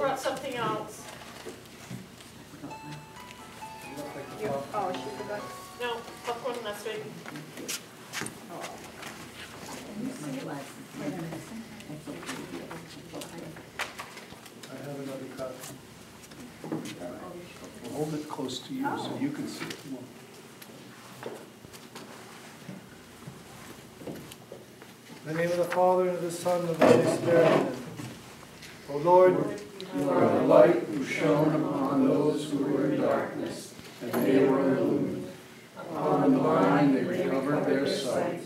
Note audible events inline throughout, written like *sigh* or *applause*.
brought something else. Oh, she forgot. No, popcorn last week. I have another copy. Well, Hold it close to you so you can see it more. In the name of the Father, and of the Son, and of the Holy Spirit. O Lord, You are the light who shone upon those who were in darkness, and they were illumined. Upon the blind they recovered their sight.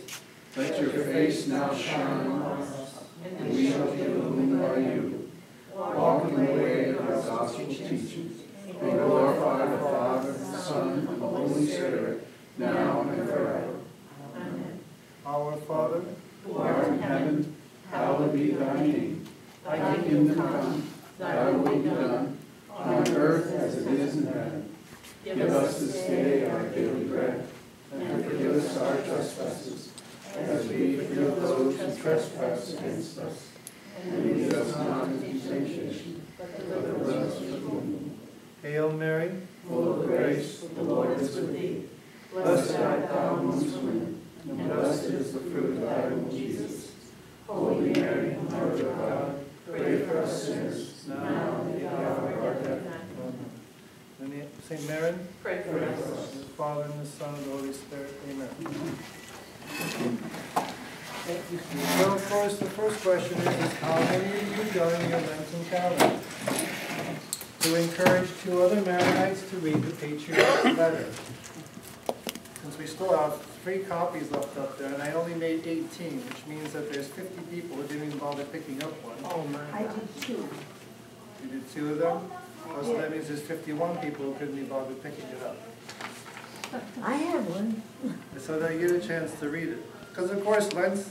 Let your face now shine on us, and we shall be illumined by you. Walk in the way of the gospel teachings, and glorify the Father, the Son, and the Holy Spirit, now and forever. our Father, who art in heaven, hallowed be thy name. Thy kingdom come, thy will be done, on earth as it is in heaven. Give us this day our daily bread, and forgive us our trespasses, as we forgive those who trespass against us. And lead us not into temptation, but deliver us from evil. Hail Mary, Full of grace, the Lord is with thee. Blessed art thou amongst women, and blessed is the fruit of thy womb, Jesus. Holy Mary, Mother of God, pray for us sinners, now and at the hour of our death. in the Saint Mary, Pray for Pray us. for us. in the Father, and the Son, and the Holy Spirit. Amen. So of course, the first question is, is how many of you done your Lenten calendar? To encourage two other Maronites to read the Patriarch's letter. Since we still have three copies left up there, and I only made eighteen, which means that there's fifty people who didn't even bother picking up one. Oh, my I God. did two. You did two of them? So that means there's fifty-one people who couldn't be bothered picking it up. I have one. So you get a chance to read it. Because of course, Lent's,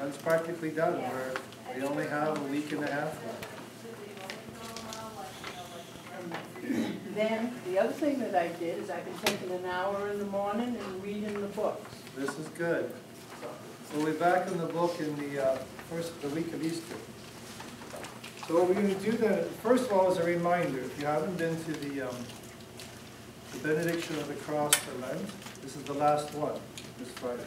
Lent's practically done. We're, we only have a week and a half left. Then, the other thing that I did is I've been taking an hour in the morning and reading the books. This is good. So we're back in the book in the uh, first, the week of Easter. So what we're going to do then, first of all, as a reminder, if you haven't been to the, um, the benediction of the cross for Lent, this is the last one, this Friday.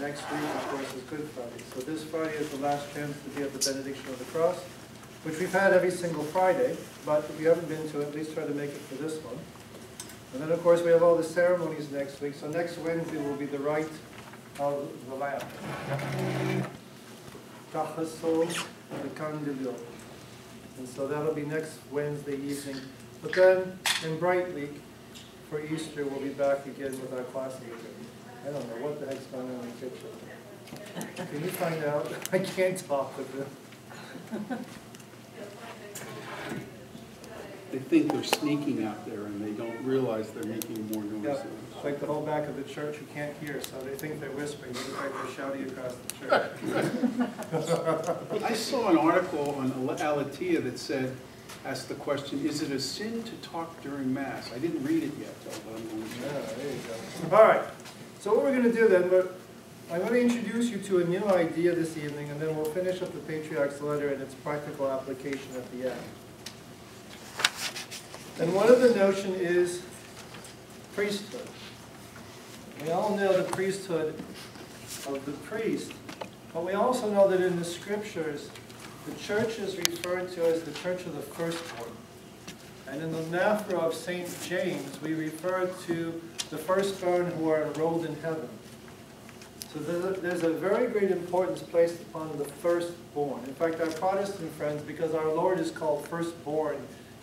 Next week, of course, is Good Friday. So this Friday is the last chance to be at the benediction of the cross, which we've had every single Friday, but if you haven't been to it, at least try to make it for this one. And then, of course, we have all the ceremonies next week. So next Wednesday will be the rite of the. Tachasol the. And so that'll be next Wednesday evening. But then, in Bright Week, for Easter, we'll be back again with our classic. I don't know what the heck's going on in the kitchen. Can you find out? *laughs* I can't talk with them. They think they're sneaking out there and they don't realize they're making more noise. It's like the whole back of the church who can't hear, so they think they're whispering, but in fact they're shouting across the church. I saw an article on Al- Aleteia that said, asked the question, is it a sin to talk during Mass? I didn't read it yet, but I'm going to Yeah, there you go. All right, so what we're gonna do then, we're- I'm gonna introduce you to a new idea this evening, and then we'll finish up the Patriarch's letter and its practical application at the end. And one of the notion is priesthood. We all know the priesthood of the priest, but we also know that in the scriptures, the church is referred to as the church of the firstborn. And in the Maphra of St. James, we refer to the firstborn who are enrolled in heaven. So there's a very great importance placed upon the firstborn. In fact, our Protestant friends, because our Lord is called firstborn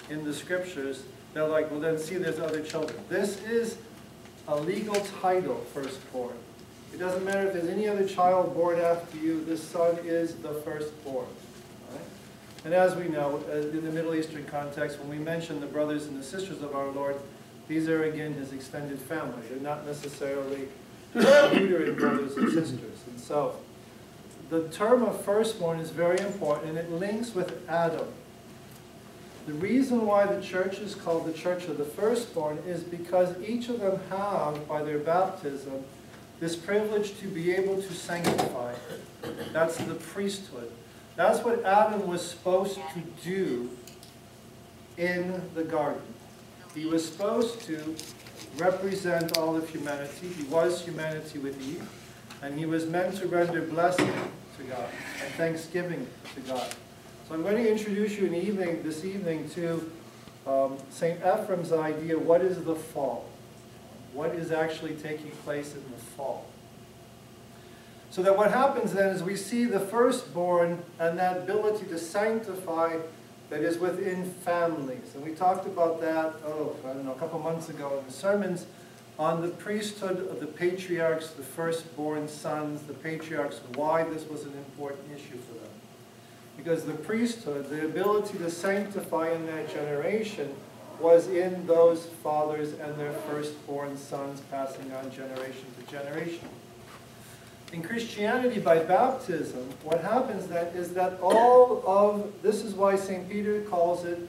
in the scriptures, they're like, well then see there's other children. This is a legal title, firstborn. It doesn't matter if there's any other child born after you, this son is the firstborn. And as we know, uh, in the Middle Eastern context, when we mention the brothers and the sisters of our Lord, these are again his extended family. They're not necessarily uterine brothers and sisters. And so, the term of firstborn is very important, and it links with Adam. The reason why the church is called the church of the firstborn is because each of them have, by their baptism, this privilege to be able to sanctify. That's the priesthood. That's what Adam was supposed to do in the garden. He was supposed to represent all of humanity. He was humanity with Eve, and he was meant to render blessing to God and thanksgiving to God. So I'm going to introduce you in evening, this evening to um, St. Ephraim's idea, what is the fall? What is actually taking place in the fall? So that what happens then is we see the firstborn and that ability to sanctify that is within families. And we talked about that, oh, I don't know, a couple months ago in the sermons on the priesthood of the patriarchs, the firstborn sons, the patriarchs, why this was an important issue for them. Because the priesthood, the ability to sanctify in that generation, was in those fathers and their firstborn sons passing on generation to generation. In Christianity, by baptism, what happens then is that all of, this is why St. Peter calls it,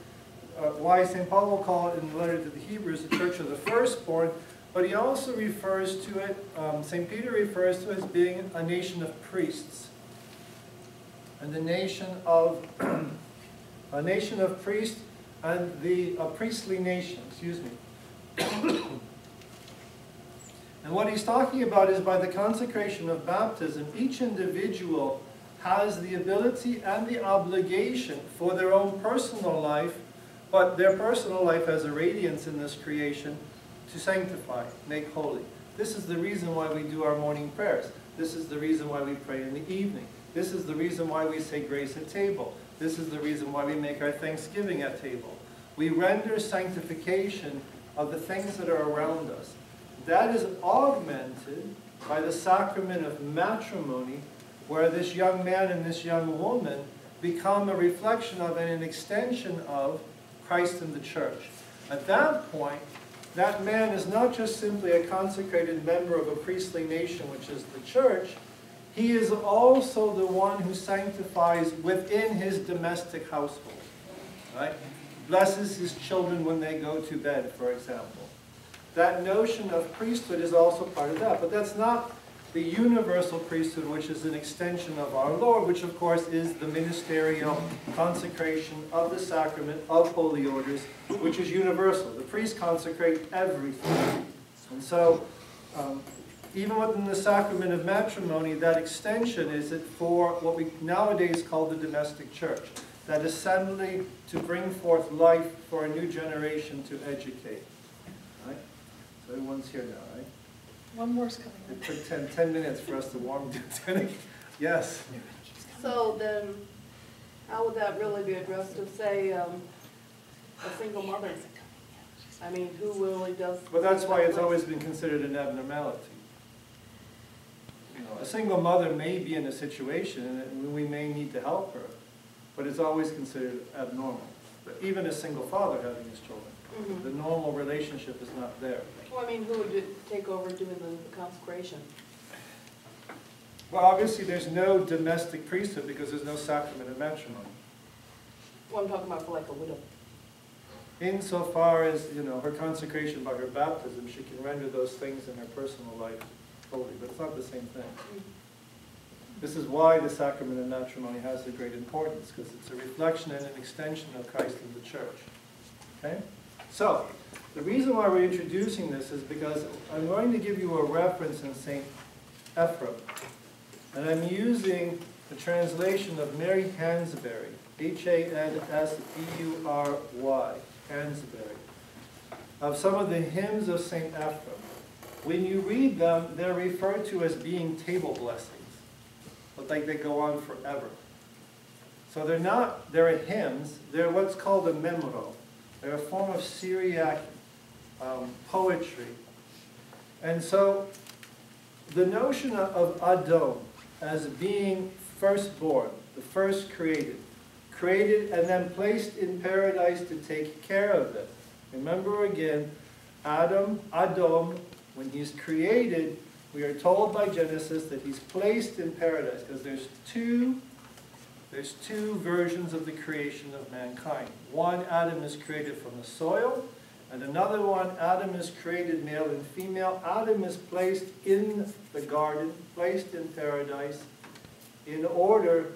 uh, why St. Paul will call it in the letter to the Hebrews, the church of the firstborn, but he also refers to it, um, St. Peter refers to it as being a nation of priests. And the nation of, *clears throat* a nation of priests and the, a priestly nation, excuse me. *coughs* And what he's talking about is by the consecration of baptism, each individual has the ability and the obligation for their own personal life, but their personal life has a radiance in this creation to sanctify, make holy. This is the reason why we do our morning prayers. This is the reason why we pray in the evening. This is the reason why we say grace at table. This is the reason why we make our thanksgiving at table. We render sanctification of the things that are around us. That is augmented by the sacrament of matrimony, where this young man and this young woman become a reflection of and an extension of Christ and the church. At that point, that man is not just simply a consecrated member of a priestly nation, which is the church, he is also the one who sanctifies within his domestic household. Right? Blesses his children when they go to bed, for example that notion of priesthood is also part of that. But that's not the universal priesthood, which is an extension of our Lord, which of course is the ministerial consecration of the sacrament of holy orders, which is universal. The priests consecrate everything. And so, um, even within the sacrament of matrimony, that extension is it for what we nowadays call the domestic church. That assembly to bring forth life for a new generation to educate. Right? So everyone's here now, right? One more's coming It took 10, 10 minutes for us to warm down. *laughs* Yes. So then, how would that really be addressed to say, um, a single mother? Isn't coming in? I mean, who really does? But that's why it's always been considered an abnormality. You know, a single mother may be in a situation and we may need to help her, but it's always considered abnormal. But even a single father having his children, Mhm. the normal relationship is not there. Well, I mean, who would take over doing the consecration? Well, obviously, there's no domestic priesthood because there's no sacrament of matrimony. Well, I'm talking about for like a widow. Insofar as, you know, her consecration by her baptism, she can render those things in her personal life holy, but it's not the same thing. This is why the sacrament of matrimony has a great importance, because it's a reflection and an extension of Christ in the church. Okay? So, the reason why we're introducing this is because I'm going to give you a reference in St. Ephraim. And I'm using the translation of Mary Hansbury, H-A-N-S-B-U-R-Y, Hansbury, of some of the hymns of St. Ephraim. When you read them, they're referred to as being table blessings, but like they go on forever. So they're not, they're hymns, they're what's called a memro. They're a form of Syriac um, poetry. And so the notion of Adam as being firstborn, the first created, created and then placed in paradise to take care of it. Remember again, Adam, Adam, when he's created, we are told by Genesis that he's placed in paradise because there's two there's two versions of the creation of mankind. One, Adam is created from the soil, and another one, Adam is created male and female. Adam is placed in the garden, placed in paradise, in order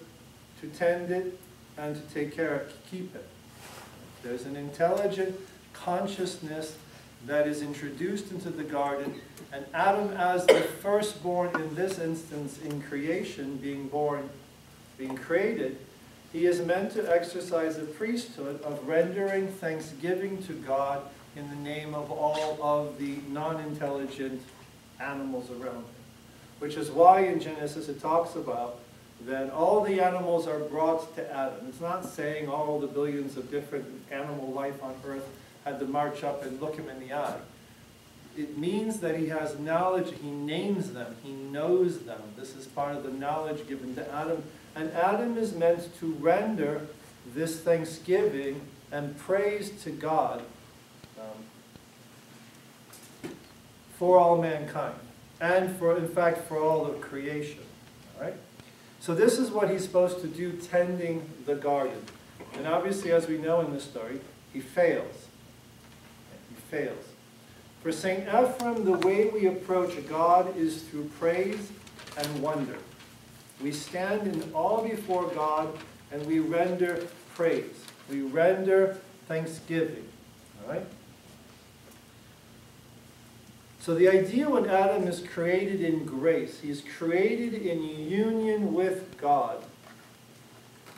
to tend it and to take care of, keep it. There's an intelligent consciousness that is introduced into the garden, and Adam, as the firstborn in this instance in creation, being born, being created, he is meant to exercise a priesthood of rendering thanksgiving to God in the name of all of the non-intelligent animals around him. Which is why in Genesis it talks about that all the animals are brought to Adam. It's not saying all the billions of different animal life on earth had to march up and look him in the eye. It means that he has knowledge, he names them, he knows them. This is part of the knowledge given to Adam. And Adam is meant to render this thanksgiving and praise to God um, for all mankind and for, in fact, for all of creation. All right? So this is what he's supposed to do tending the garden. And obviously, as we know in this story, he fails. He fails. For St. Ephraim, the way we approach God is through praise and wonder. We stand in awe before God and we render praise. We render thanksgiving. All right? So the idea when Adam is created in grace, he's created in union with God.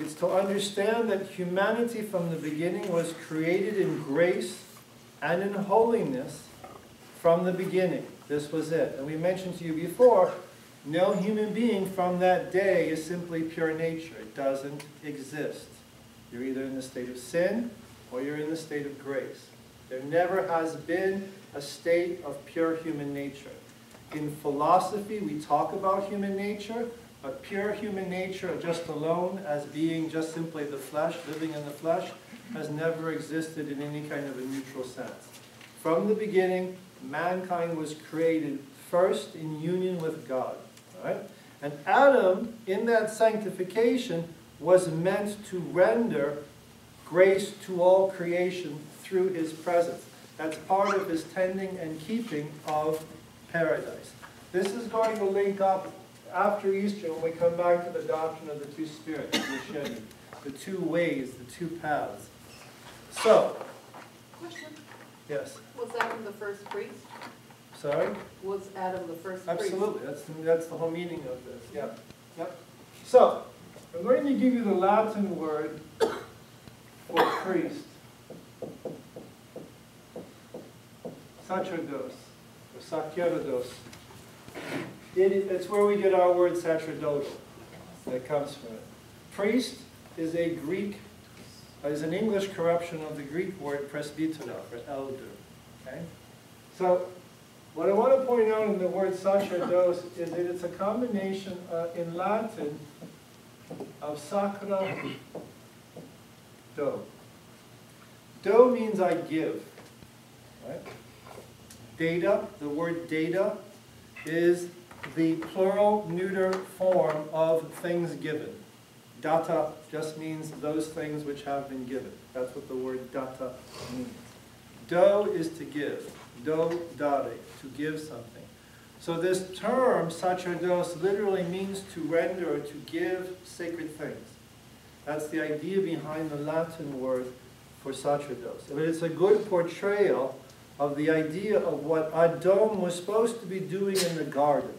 It's to understand that humanity from the beginning was created in grace and in holiness from the beginning. This was it. And we mentioned to you before, no human being from that day is simply pure nature. It doesn't exist. You're either in the state of sin or you're in the state of grace. There never has been a state of pure human nature. In philosophy, we talk about human nature, but pure human nature just alone as being just simply the flesh, living in the flesh, has never existed in any kind of a neutral sense. From the beginning, mankind was created first in union with God. Right? And Adam, in that sanctification, was meant to render grace to all creation through his presence. That's part of his tending and keeping of paradise. This is going to link up after Easter when we come back to the doctrine of the two spirits, the two ways, the two paths. So, Question, yes, was Adam the first priest? sorry? Was Adam the first priest? Absolutely, that's, the- that's the whole meaning of this, yeah. Yep. So, I'm going to give you the Latin word for priest. Sacerdos, or sacerdotes. It, it's where we get our word sacerdotal, that comes from it. Priest is a Greek, is an English corruption of the Greek word presbyteros, or elder, okay? So, what I want to point out in the word sacerdos is that it's a combination uh, in Latin of sacra do. Do means I give. Right? Data, the word data, is the plural neuter form of things given. Data just means those things which have been given. That's what the word data means. Do is to give. Do dare, to give something. So this term, sacerdos, literally means to render or to give sacred things. That's the idea behind the Latin word for sacerdos. But it's a good portrayal of the idea of what Adam was supposed to be doing in the garden.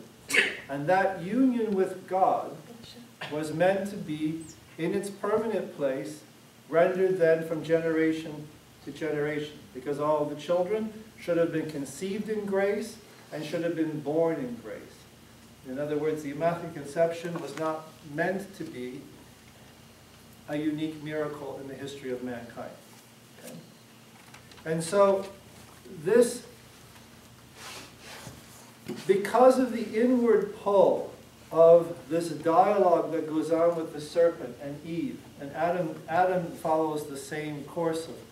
And that union with God was meant to be in its permanent place, rendered then from generation to generation. Because all the children should have been conceived in grace and should have been born in grace. In other words, the Immaculate Conception was not meant to be a unique miracle in the history of mankind. Okay? And so this, because of the inward pull of this dialogue that goes on with the serpent and Eve, and Adam, Adam follows the same course of it,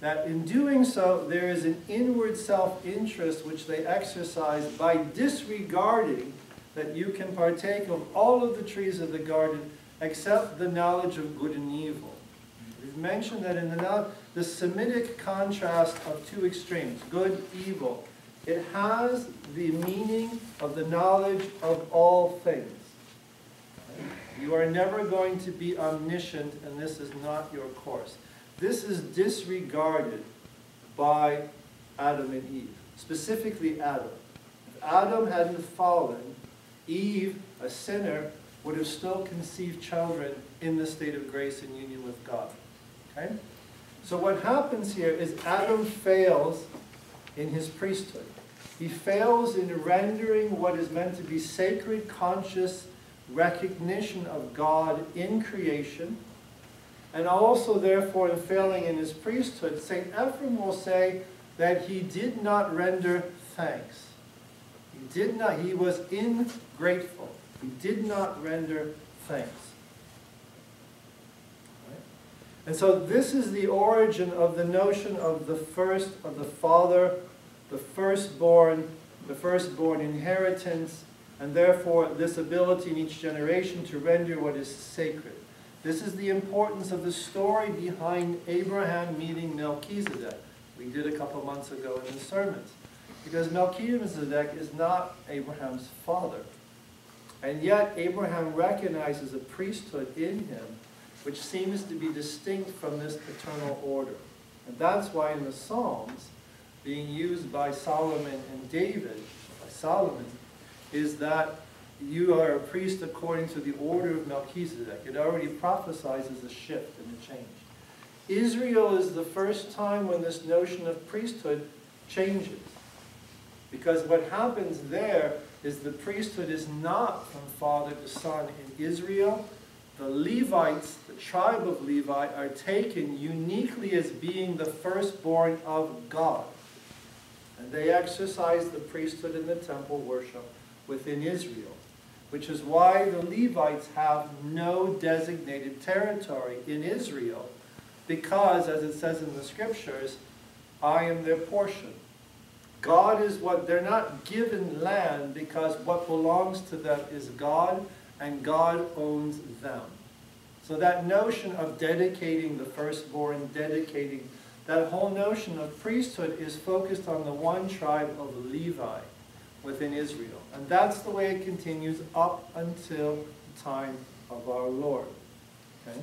that in doing so, there is an inward self-interest which they exercise by disregarding that you can partake of all of the trees of the garden except the knowledge of good and evil. We've mentioned that in the, the Semitic contrast of two extremes, good, evil, it has the meaning of the knowledge of all things. You are never going to be omniscient, and this is not your course. This is disregarded by Adam and Eve, specifically Adam. If Adam hadn't fallen, Eve, a sinner, would have still conceived children in the state of grace and union with God. Okay? So what happens here is Adam fails in his priesthood. He fails in rendering what is meant to be sacred, conscious recognition of God in creation, and also, therefore, in failing in his priesthood. St. Ephraim will say that he did not render thanks. He did not, he was ingrateful. He did not render thanks. And so this is the origin of the notion of the first, of the father, the firstborn, the firstborn inheritance, and therefore this ability in each generation to render what is sacred. This is the importance of the story behind Abraham meeting Melchizedek. We did a couple months ago in the sermons. Because Melchizedek is not Abraham's father. And yet Abraham recognizes a priesthood in him which seems to be distinct from this paternal order. And that's why in the Psalms, being used by Solomon and David, by Solomon, is that you are a priest according to the order of Melchizedek. It already prophesies a shift and a change. Israel is the first time when this notion of priesthood changes. Because what happens there is the priesthood is not from father to son in Israel. The Levites, the tribe of Levi, are taken uniquely as being the firstborn of God. And they exercised the priesthood in the temple worship within Israel, which is why the Levites have no designated territory in Israel, because, as it says in the scriptures, I am their portion. God is what, they're not given land because what belongs to them is God and God owns them. So that notion of dedicating the firstborn, dedicating, that whole notion of priesthood is focused on the one tribe of Levi within Israel. And that's the way it continues up until the time of our Lord. Okay?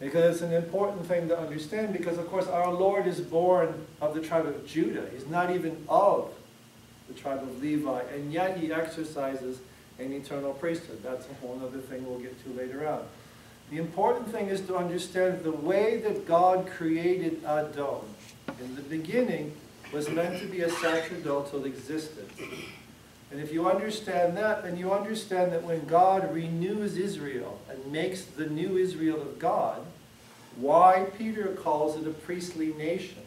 Because it's an important thing to understand because, of course, our Lord is born of the tribe of Judah. He's not even of the tribe of Levi, and yet he exercises an eternal priesthood. That's a whole other thing we'll get to later on. The important thing is to understand the way that God created Adam in the beginning was meant to be a sacerdotal existence. And if you understand that, then you understand that when God renews Israel and makes the new Israel of God, why Peter calls it a priestly nation.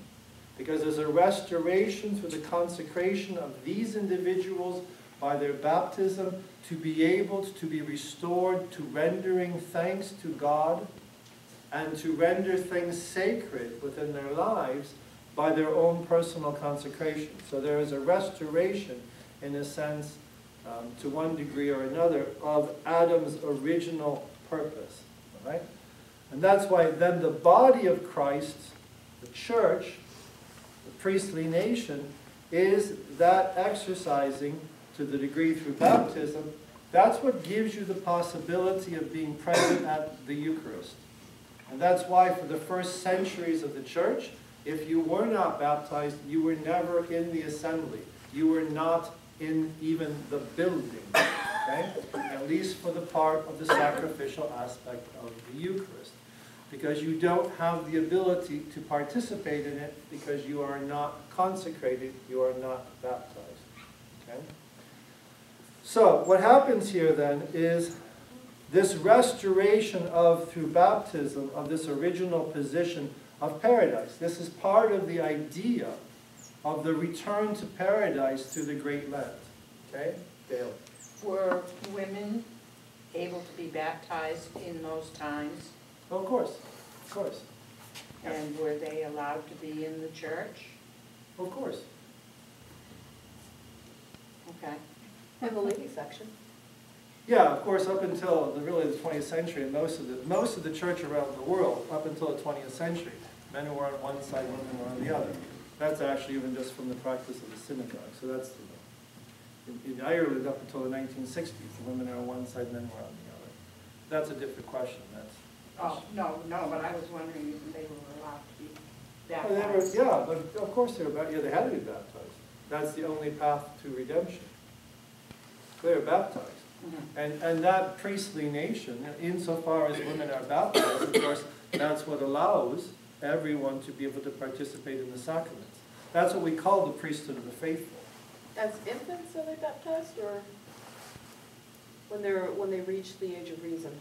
Because there's a restoration through the consecration of these individuals by their baptism to be able to be restored to rendering thanks to God and to render things sacred within their lives by their own personal consecration. So there is a restoration in a sense, um, to one degree or another, of Adam's original purpose. All right? And that's why then the body of Christ, the church, the priestly nation, is that exercising to the degree through baptism. That's what gives you the possibility of being present at the Eucharist. And that's why for the first centuries of the church, if you were not baptized, you were never in the assembly. You were not in even the building, okay? At least for the part of the sacrificial aspect of the Eucharist. Because you don't have the ability to participate in it because you are not consecrated, you are not baptized, okay? So, what happens here then is this restoration of, through baptism, of this original position of paradise. This is part of the idea of the return to paradise through the great Lent. Okay? Dale. Were women able to be baptized in those times? Oh, of course. Of course. And were they allowed to be in the church? Of course. Okay. And the *laughs* lady section. Yeah, of course, up until the, really the 20th century, and most of the most of the church around the world, up until the 20th century, men were on one side, women were on the other. That's actually even just from the practice of the synagogue. So that's the In- In Ireland, up until the nineteen sixties, the women are on one side, men were on the other. That's a different question, that's. Oh, no, no, but I was wondering if they were allowed to be Oh, they were- baptized. Yeah, but of course they were, ba- yeah, they had to be baptized. That's the only path to redemption. They were baptized. And, and that priestly nation, insofar as women are baptized, of course, that's what allows everyone to be able to participate in the sacraments. That's what we call the priesthood of the faithful. As infants, are they baptized, or when they're, when they reach the age of reason?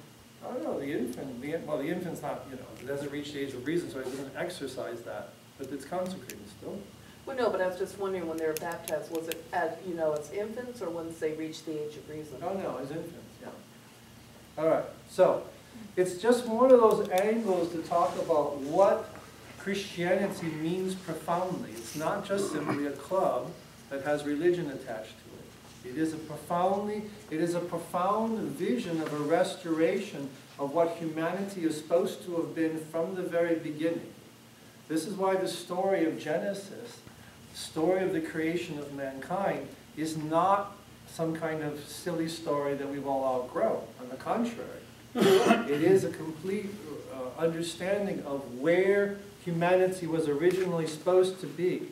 I don't know, the infant, the, well, the infant's not, you know, it doesn't reach the age of reason, so it doesn't exercise that, but it's consecrated still. Well, no, but I was just wondering, when they were baptized, was it as, you know, as infants, or once they reached the age of reason? Oh, no, as infants, yeah. All right, so, it's just one of those angles to talk about what Christianity means profoundly. It's not just simply a club that has religion attached to it. It is a profoundly, it is a profound vision of a restoration of what humanity is supposed to have been from the very beginning. This is why the story of Genesis, story of the creation of mankind, is not some kind of silly story that we've all outgrown. On the contrary, it is a complete uh, understanding of where humanity was originally supposed to be.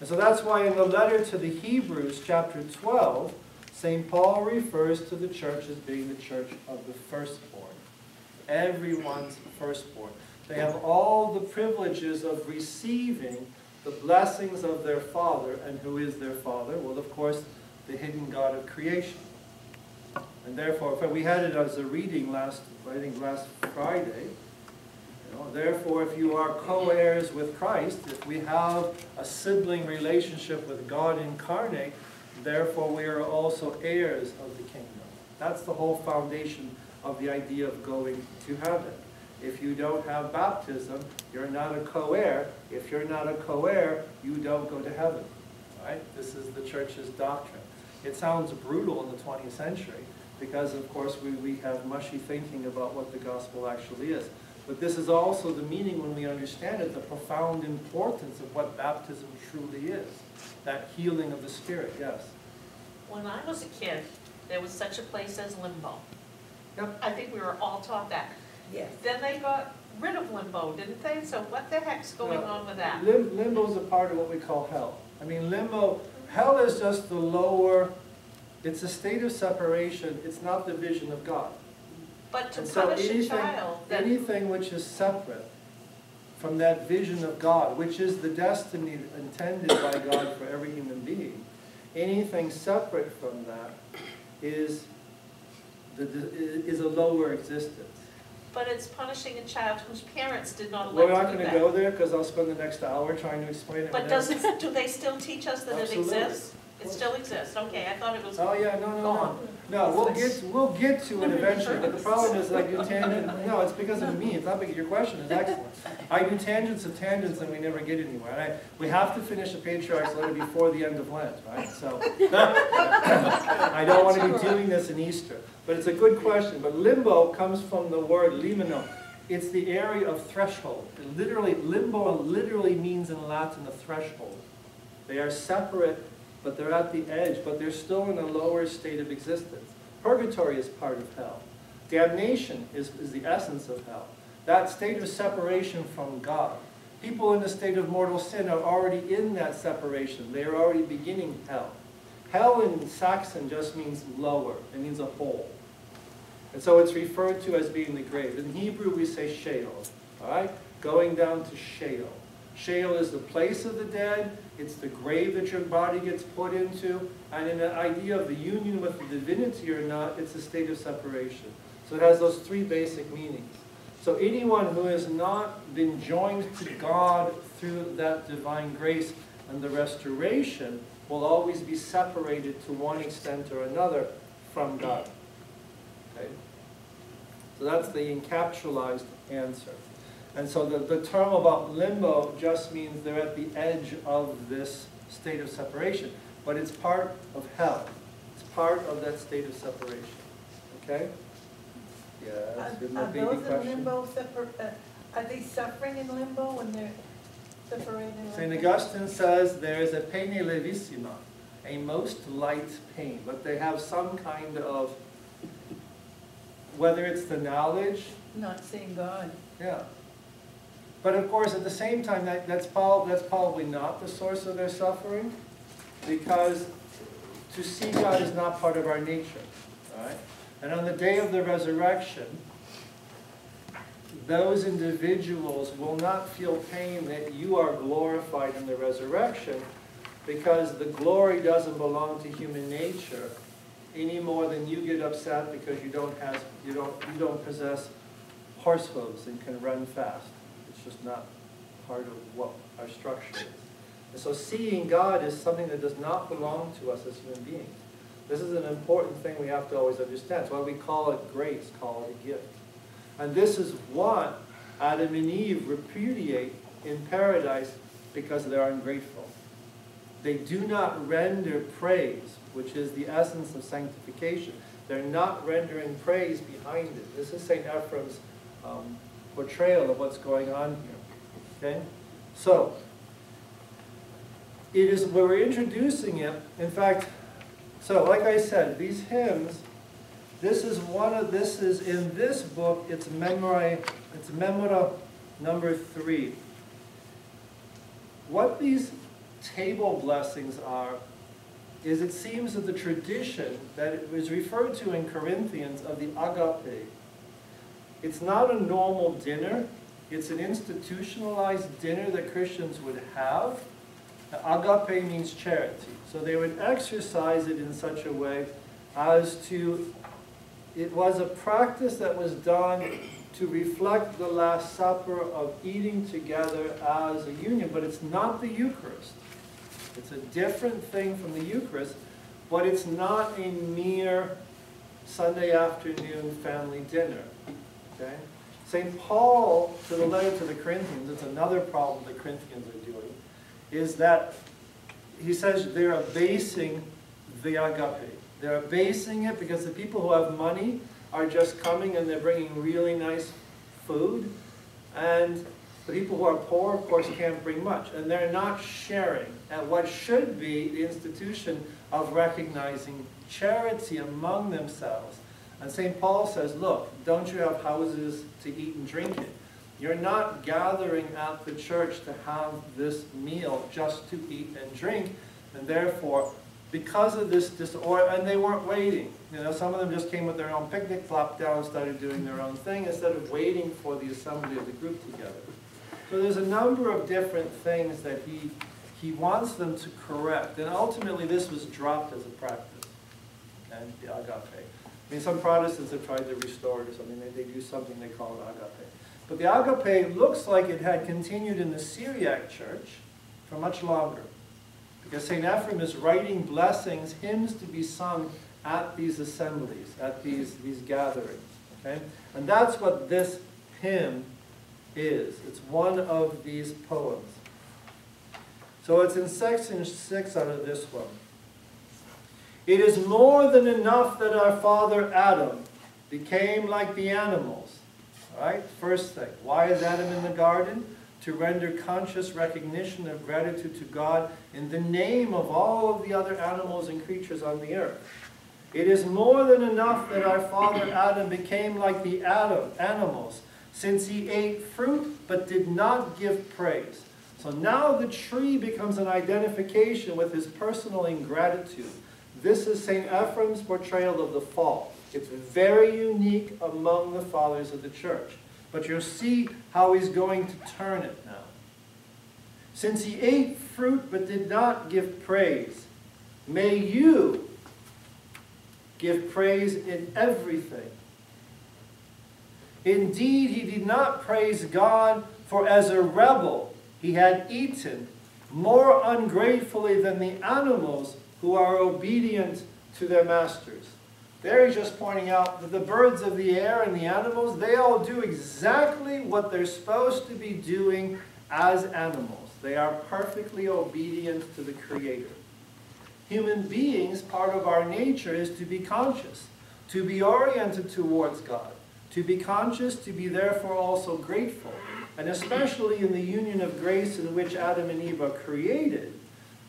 And so that's why in the letter to the Hebrews, chapter 12, St. Paul refers to the church as being the church of the firstborn. Everyone's firstborn. They have all the privileges of receiving the blessings of their Father. And who is their Father? Well, of course, the hidden God of creation. And therefore, we had it as a reading last, I think last Friday. You know, therefore, if you are co-heirs with Christ, if we have a sibling relationship with God incarnate, therefore we are also heirs of the kingdom. That's the whole foundation of the idea of going to heaven. If you don't have baptism, you're not a co-heir. If you're not a co-heir, you don't go to heaven. Right? This is the church's doctrine. It sounds brutal in the 20th century because, of course, we, we have mushy thinking about what the gospel actually is. But this is also the meaning when we understand it, the profound importance of what baptism truly is. That healing of the spirit, yes. When I was a kid, there was such a place as limbo. Yep. I think we were all taught that. Yes. Then they got rid of limbo, didn't they? So what the heck's going No, on with that? Lim- Limbo is a part of what we call hell. I mean, limbo, hell is just the lower, it's a state of separation, it's not the vision of God. But to And so punish a anything- child, that, Anything which is separate from that vision of God, which is the destiny intended by God for every human being, anything separate from that is, the, the- is a lower existence. But it's punishing a child whose parents did not We're not to do gonna go there, because I'll spend the next hour trying to explain it. But does it, *laughs* do they still teach us that it Absolutely. exists? It still exists, okay, I thought it was Oh, yeah, no, no, no. gone. No, we'll get, we'll get to it eventually, but the problem is I do tangent, no, it's because of me, it's not because your question is excellent. I do tangents of tangents and we never get anywhere. And I, we have to finish the patriarch's letter before the end of Lent, right? So, *laughs* I don't want to be doing this in Easter, but it's a good question. But limbo comes from the word limino. It's the area of threshold. It literally, limbo literally means in Latin the threshold. They are separate, but they're at the edge, but they're still in a lower state of existence. Purgatory is part of hell. Damnation is, is the essence of hell. That state of separation from God. People in the state of mortal sin are already in that separation. They are already beginning hell. Hell in Saxon just means lower. It means a hole. And so it's referred to as being the grave. In Hebrew, we say Sheol. All right? Going down to Sheol. Sheol is the place of the dead. It's the grave that your body gets put into. And in the idea of the union with the divinity or not, it's a state of separation. So it has those three basic meanings. So anyone who has not been joined to God through that divine grace and the restoration will always be separated to one extent or another from God. Okay? So that's the encapsulized answer. And so the, the term about limbo just means they're at the edge of this state of separation. But it's part of hell. It's part of that state of separation. Okay? Yes, Are good are those in limbo, separ- uh, are they suffering in limbo when they're separated? St. Augustine says there is a pena levissima. a most light pain, but they have some kind of, whether it's the knowledge, Not seeing God. yeah. But of course, at the same time, that, that's prob, that's probably not the source of their suffering, because to see God is not part of our nature, right? And on the day of the resurrection, those individuals will not feel pain that you are glorified in the resurrection, because the glory doesn't belong to human nature any more than you get upset because you don't have, you don't, you don't possess horse hooves and can run fast. It's just not part of what our structure is. And so seeing God is something that does not belong to us as human beings. This is an important thing we have to always understand. That's why we call it grace, call it a gift. And this is what Adam and Eve repudiate in paradise because they're ungrateful. They do not render praise, which is the essence of sanctification. They're not rendering praise behind it. This is St. Ephraim's um, portrayal of what's going on here. Okay? So, it is, we're introducing it, in fact, so like I said, these hymns, this is one of, this is in this book, it's memori, it's memora number three. What these table blessings are, is it seems that the tradition that it was referred to in Corinthians of the agape, it's not a normal dinner, it's an institutionalized dinner that Christians would have. Agape means charity. So they would exercise it in such a way as to, it was a practice that was done to reflect the Last Supper of eating together as a union, but it's not the Eucharist. It's a different thing from the Eucharist, but it's not a mere Sunday afternoon family dinner. Okay? St. Paul, to the letter to the Corinthians, it's another problem the Corinthians are doing, is that he says they're abasing the agape. They're abasing it because the people who have money are just coming and they're bringing really nice food. And the people who are poor, of course, can't bring much. And they're not sharing at what should be the institution of recognizing charity among themselves. And St. Paul says, look, don't you have houses to eat and drink in? You're not gathering at the church to have this meal just to eat and drink. And therefore, because of this disorder, and they weren't waiting. You know, some of them just came with their own picnic, flopped down, started doing their own thing instead of waiting for the assembly of the group together. So there's a number of different things that he, he wants them to correct. And ultimately, this was dropped as a practice. And the agape. I mean, some Protestants have tried to restore it or something. They, they do something they call it agape. But the agape looks like it had continued in the Syriac church for much longer. Because St. Ephraim is writing blessings, hymns to be sung at these assemblies, at these, these gatherings. Okay? And that's what this hymn is. It's one of these poems. So it's in section six out of this one. It is more than enough that our father Adam became like the animals. All right, first thing. Why is Adam in the garden? To render conscious recognition of gratitude to God in the name of all of the other animals and creatures on the earth. It is more than enough that our father Adam became like the Adam, animals, since he ate fruit but did not give praise. So now the tree becomes an identification with his personal ingratitude. This is St. Ephraim's portrayal of the fall. It's very unique among the fathers of the church. But you'll see how he's going to turn it now. Since he ate fruit but did not give praise, may you give praise in everything. Indeed, he did not praise God, for as a rebel he had eaten more ungratefully than the animals who are obedient to their masters. There he's just pointing out that the birds of the air and the animals, they all do exactly what they're supposed to be doing as animals. They are perfectly obedient to the Creator. Human beings, part of our nature is to be conscious, to be oriented towards God, to be conscious, to be therefore also grateful. And especially in the union of grace in which Adam and Eve are created,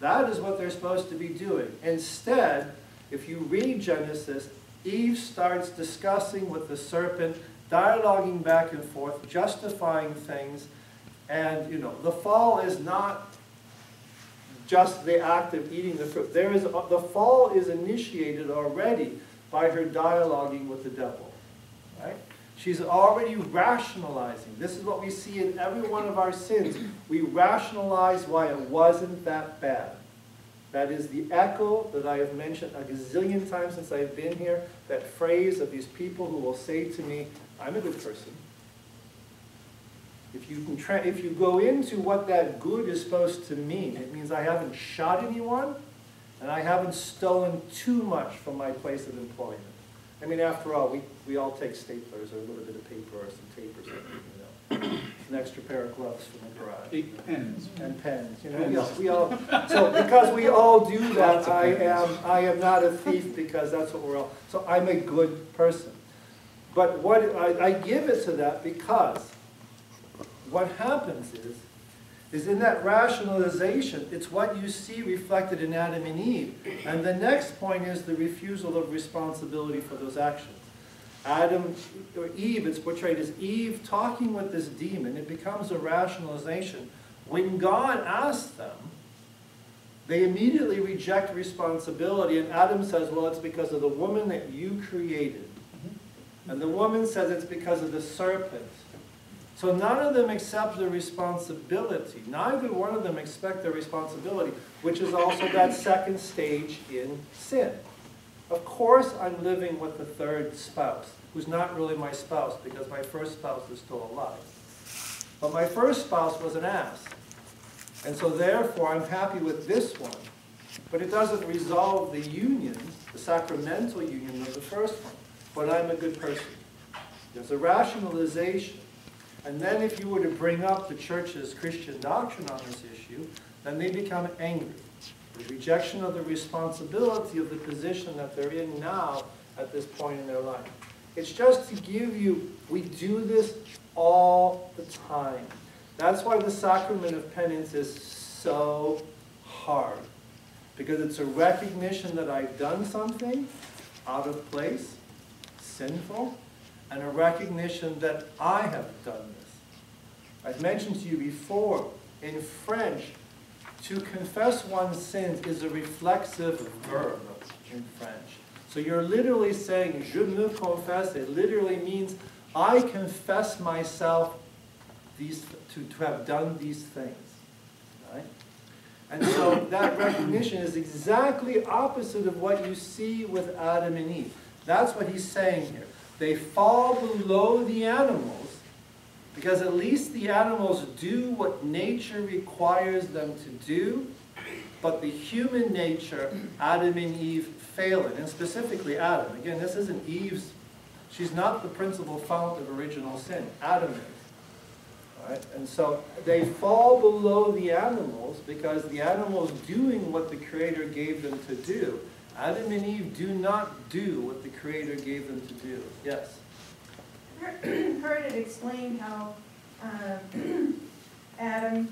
That is what they're supposed to be doing. Instead, if you read Genesis, Eve starts discussing with the serpent, dialoguing back and forth, justifying things, and, you know, the fall is not just the act of eating the fruit. There is, the fall is initiated already by her dialoguing with the devil, right? She's already rationalizing. This is what we see in every one of our sins. We rationalize why it wasn't that bad. That is the echo that I have mentioned a gazillion times since I've been here, that phrase of these people who will say to me, I'm a good person. If you, can if you go into what that good is supposed to mean, it means I haven't shot anyone and I haven't stolen too much from my place of employment. I mean, after all, we, we all take staplers or a little bit of paper or some tape or something. An extra pair of gloves from the garage. Eight pens. And pens, you know, we all, we all, so because we all do that, I am, I am not a thief because that's what we're all, so I'm a good person. But what, I, I give it to that because what happens is, is in that rationalization, it's what you see reflected in Adam and Eve. And the next point is the refusal of responsibility for those actions. Adam, or Eve, it's portrayed as Eve talking with this demon. It becomes a rationalization. When God asks them, they immediately reject responsibility, and Adam says, well, it's because of the woman that you created. Mm-hmm. And the woman says it's because of the serpent. So none of them accept the responsibility. Neither one of them expect the responsibility, which is also that second stage in sin. Of course, I'm living with the third spouse, who's not really my spouse because my first spouse is still alive. But my first spouse was an ass. And so therefore, I'm happy with this one. But it doesn't resolve the union, the sacramental union of the first one. But I'm a good person. There's a rationalization. And then if you were to bring up the church's Christian doctrine on this issue, then they become angry. The rejection of the responsibility of the position that they're in now at this point in their life. It's just to give you, we do this all the time. That's why the sacrament of penance is so hard. Because it's a recognition that I've done something out of place, sinful, and a recognition that I have done this. I've mentioned to you before, in French, to confess one's sins is a reflexive verb in French. So you're literally saying, je me confesse, it literally means, I confess myself these, to, to have done these things. Right? And so that recognition is exactly opposite of what you see with Adam and Eve. That's what he's saying here. They fall below the animals because at least the animals do what nature requires them to do, but the human nature, Adam and Eve fail in, and specifically Adam. Again, this isn't Eve's, she's not the principal fount of original sin. Adam is. Right? And so they fall below the animals because the animals doing what the Creator gave them to do. Adam and Eve do not do what the Creator gave them to do. Yes? *clears throat* Heard it explained how uh, *clears throat* Adam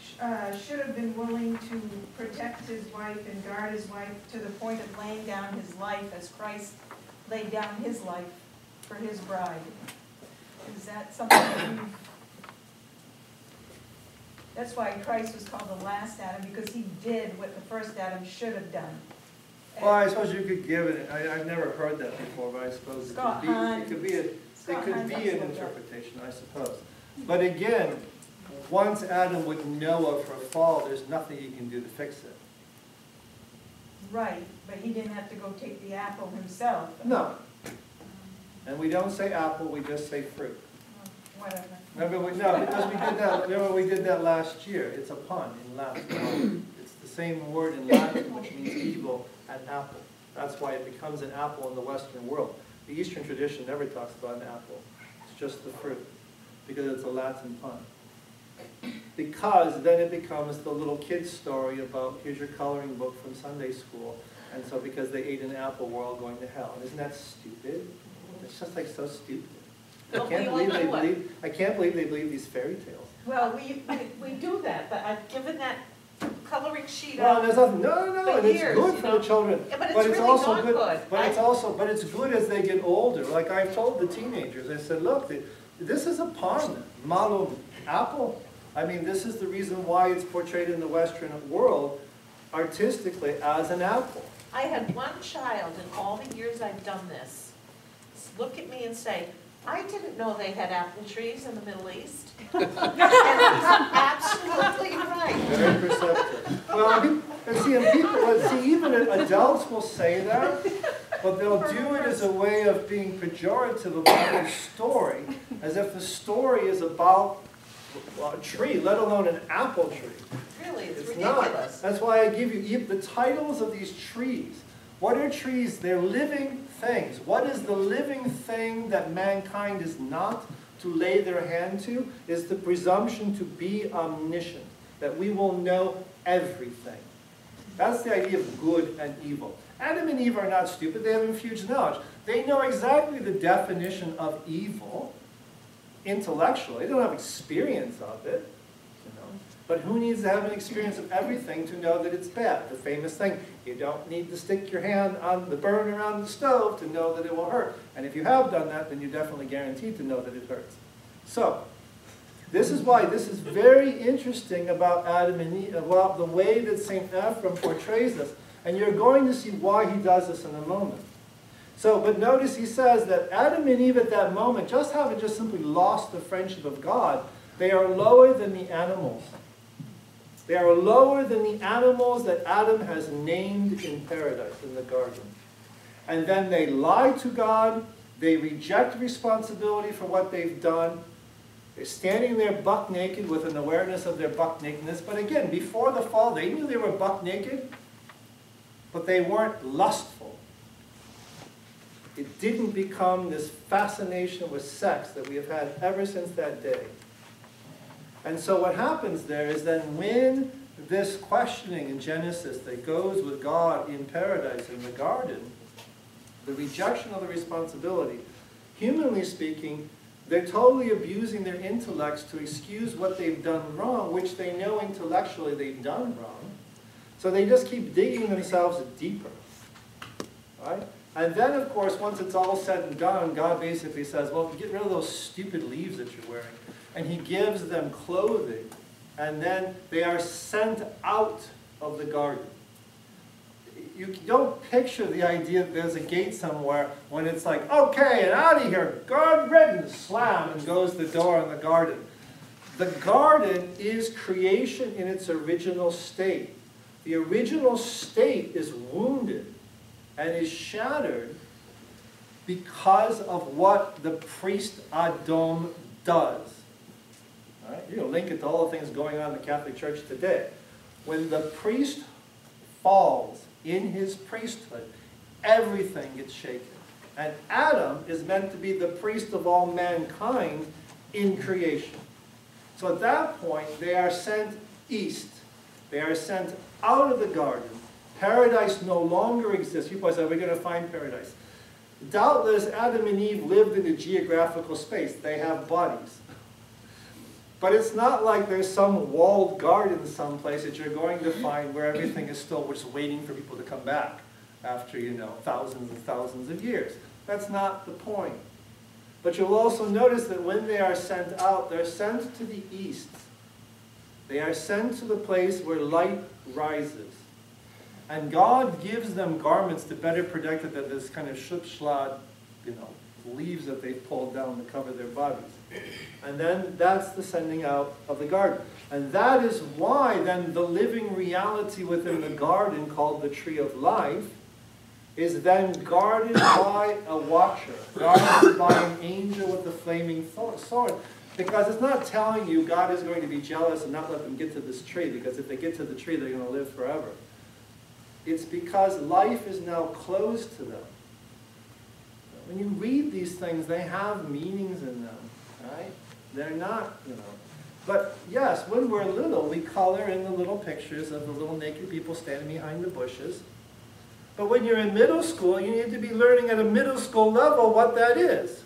sh- uh, should have been willing to protect his wife and guard his wife to the point of laying down his life as Christ laid down his life for his bride. Is that something that That's why Christ was called the last Adam, because he did what the first Adam should have done. Well, I suppose you could give it, I, I've never heard that before, but I suppose it Scott could be, Hahn- it could be, a- it could Hahn be talks an about that. interpretation, I suppose. But again, once Adam would know of her fall, there's nothing he can do to fix it. Right, but he didn't have to go take the apple himself. No. And we don't say apple, we just say fruit. Whatever. Remember, we, no, because we did that, remember we did that last year, it's a pun in Latin. It's the same word in Latin, which means evil, and apple. That's why it becomes an apple in the Western world. The Eastern tradition never talks about an apple, it's just the fruit, because it's a Latin pun. Because then it becomes the little kid's story about, here's your coloring book from Sunday school, and so because they ate an apple, we're all going to hell. Isn't that stupid? It's just like so stupid. I can't believe they believe, I can't believe they believe these fairy tales. Well, we, we, we do that, but I've given that coloring sheet Well, out. there's nothing, no, no, For and it's good for know? the children. Yeah, but it's really also not good. But it's also, but it's good as they get older. Like I've told the teenagers, I said, look, th- this is a palm, malo apple. I mean, this is the reason why it's portrayed in the Western world artistically as an apple. I had one child in all the years I've done this, look at me and say, I didn't know they had apple trees in the Middle East. *laughs* And he's absolutely right. Very perceptive. Well, and and see, and people, see, even adults will say that, but they'll do it as a way of being pejorative about the story, as if the story is about a tree, let alone an apple tree. Really, it's It's not. ridiculous. That's why I give you, you the titles of these trees. What are trees? They're living things. What is the living thing that mankind is not to lay their hand to? Is the presumption to be omniscient, that we will know everything. That's the idea of good and evil. Adam and Eve are not stupid, they have infused knowledge. They know exactly the definition of evil intellectually. They don't have experience of it. But who needs to have an experience of everything to know that it's bad? The famous thing, you don't need to stick your hand on the burner on the stove to know that it will hurt. And if you have done that, then you're definitely guaranteed to know that it hurts. So, this is why this is very interesting about Adam and Eve, about the way that St. Ephraim portrays this. And you're going to see why he does this in a moment. So, but notice he says that Adam and Eve at that moment just haven't just simply lost the friendship of God. They are lower than the animals. They are lower than the animals that Adam has named in paradise, in the garden. And then they lie to God. They reject responsibility for what they've done. They're standing there buck naked with an awareness of their buck nakedness. But again, before the fall, they knew they were buck naked, but they weren't lustful. It didn't become this fascination with sex that we have had ever since that day. And so what happens there is then when this questioning in Genesis that goes with God in paradise in the garden, the rejection of the responsibility, humanly speaking, they're totally abusing their intellects to excuse what they've done wrong, which they know intellectually they've done wrong. So they just keep digging themselves deeper. Right? And then, of course, once it's all said and done, God basically says, well, get rid of those stupid leaves that you're wearing. And he gives them clothing. And then they are sent out of the garden. You don't picture the idea that there's a gate somewhere when it's like, okay, and out of here, guard ridden, slam, and goes the door in the garden. The garden is creation in its original state. The original state is wounded and is shattered because of what the priest Adam does. Right? You know, link it to all the things going on in the Catholic Church today. When the priest falls in his priesthood, everything gets shaken. And Adam is meant to be the priest of all mankind in creation. So at that point, they are sent east. They are sent out of the garden. Paradise no longer exists. People say, we're going to find paradise. Doubtless, Adam and Eve lived in a geographical space. They have bodies. But it's not like there's some walled garden someplace that you're going to mm-hmm. find where everything is still just waiting for people to come back after, you know, thousands and thousands of years. That's not the point. But you'll also notice that when they are sent out, they're sent to the east. They are sent to the place where light rises. And God gives them garments to better protect it than this kind of shupshlad, you know, leaves that they've pulled down to cover their bodies. And then that's the sending out of the garden. And that is why then the living reality within the garden called the tree of life is then guarded *coughs* by a watcher, guarded by an angel with the flaming sword. Because it's not telling you God is going to be jealous and not let them get to this tree, because if they get to the tree, they're going to live forever. It's because life is now closed to them. When you read these things, they have meanings in them, right? They're not, you know. But yes, when we're little, we color in the little pictures of the little naked people standing behind the bushes. But when you're in middle school, you need to be learning at a middle school level what that is.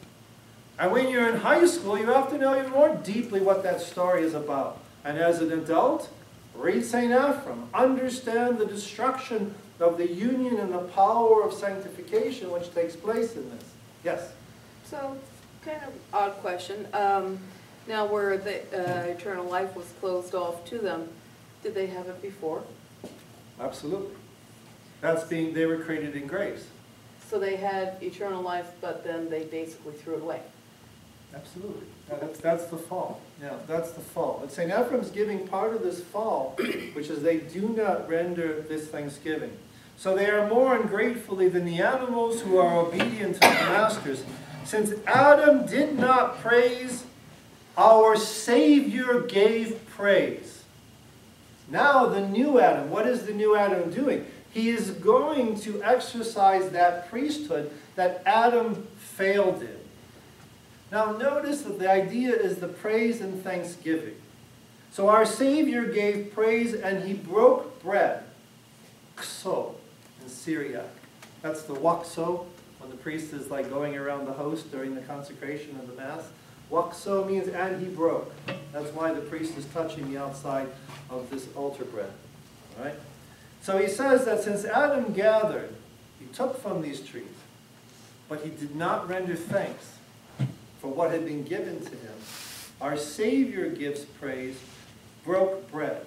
And when you're in high school, you have to know even more deeply what that story is about. And as an adult, Read St. Ephraim. Understand the destruction of the union and the power of sanctification which takes place in this. Yes? So, kind of odd question. Um, now where the uh, eternal life was closed off to them, did they have it before? Absolutely. That's being, they were created in grace. So they had eternal life, but then they basically threw it away. Absolutely. That's, that's the fall. Yeah, that's the fall. But St. Ephraim's giving part of this fall, *coughs* which is they do not render this thanksgiving. So they are more ungratefully than the animals who are obedient to their masters. Since Adam did not praise, our Savior gave praise. Now the new Adam, what is the new Adam doing? He is going to exercise that priesthood that Adam failed in. Now notice that the idea is the praise and thanksgiving. So our Savior gave praise and he broke bread. Kso in Syriac. That's the wakso, when the priest is like going around the host during the consecration of the Mass. Wakso means and he broke. That's why the priest is touching the outside of this altar bread. All right? So he says that since Adam gathered, he took from these trees, but he did not render thanks for what had been given to him. Our Savior gives praise, broke bread.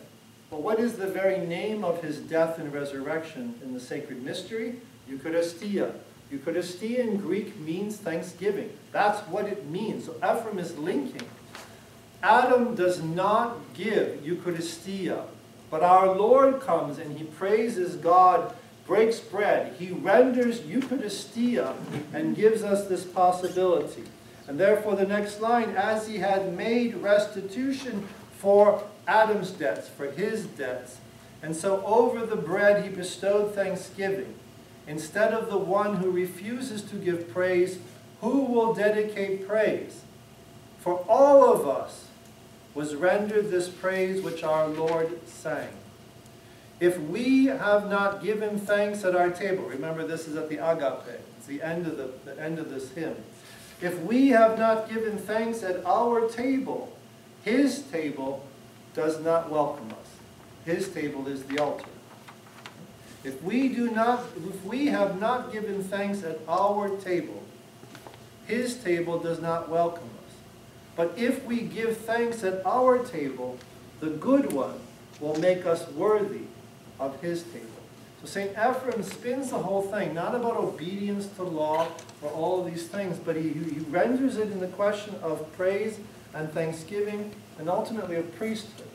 But what is the very name of his death and resurrection in the sacred mystery? Eucharistia. Eucharistia in Greek means thanksgiving. That's what it means. So Ephraim is linking. Adam does not give Eucharistia, but our Lord comes and he praises God, breaks bread. He renders Eucharistia and gives us this possibility. And therefore the next line, as he had made restitution for Adam's debts, for his debts. And so over the bread he bestowed thanksgiving. Instead of the one who refuses to give praise, who will dedicate praise? For all of us was rendered this praise which our Lord sang. If we have not given thanks at our table, remember this is at the agape, it's the end of, the, the end of this hymn. If we have not given thanks at our table, his table does not welcome us. His table is the altar. If we do not, if we have not given thanks at our table, his table does not welcome us. But if we give thanks at our table, the good one will make us worthy of his table. So St. Ephraim spins the whole thing, not about obedience to law or all of these things, but he, he renders it in the question of praise and thanksgiving and ultimately of priesthood.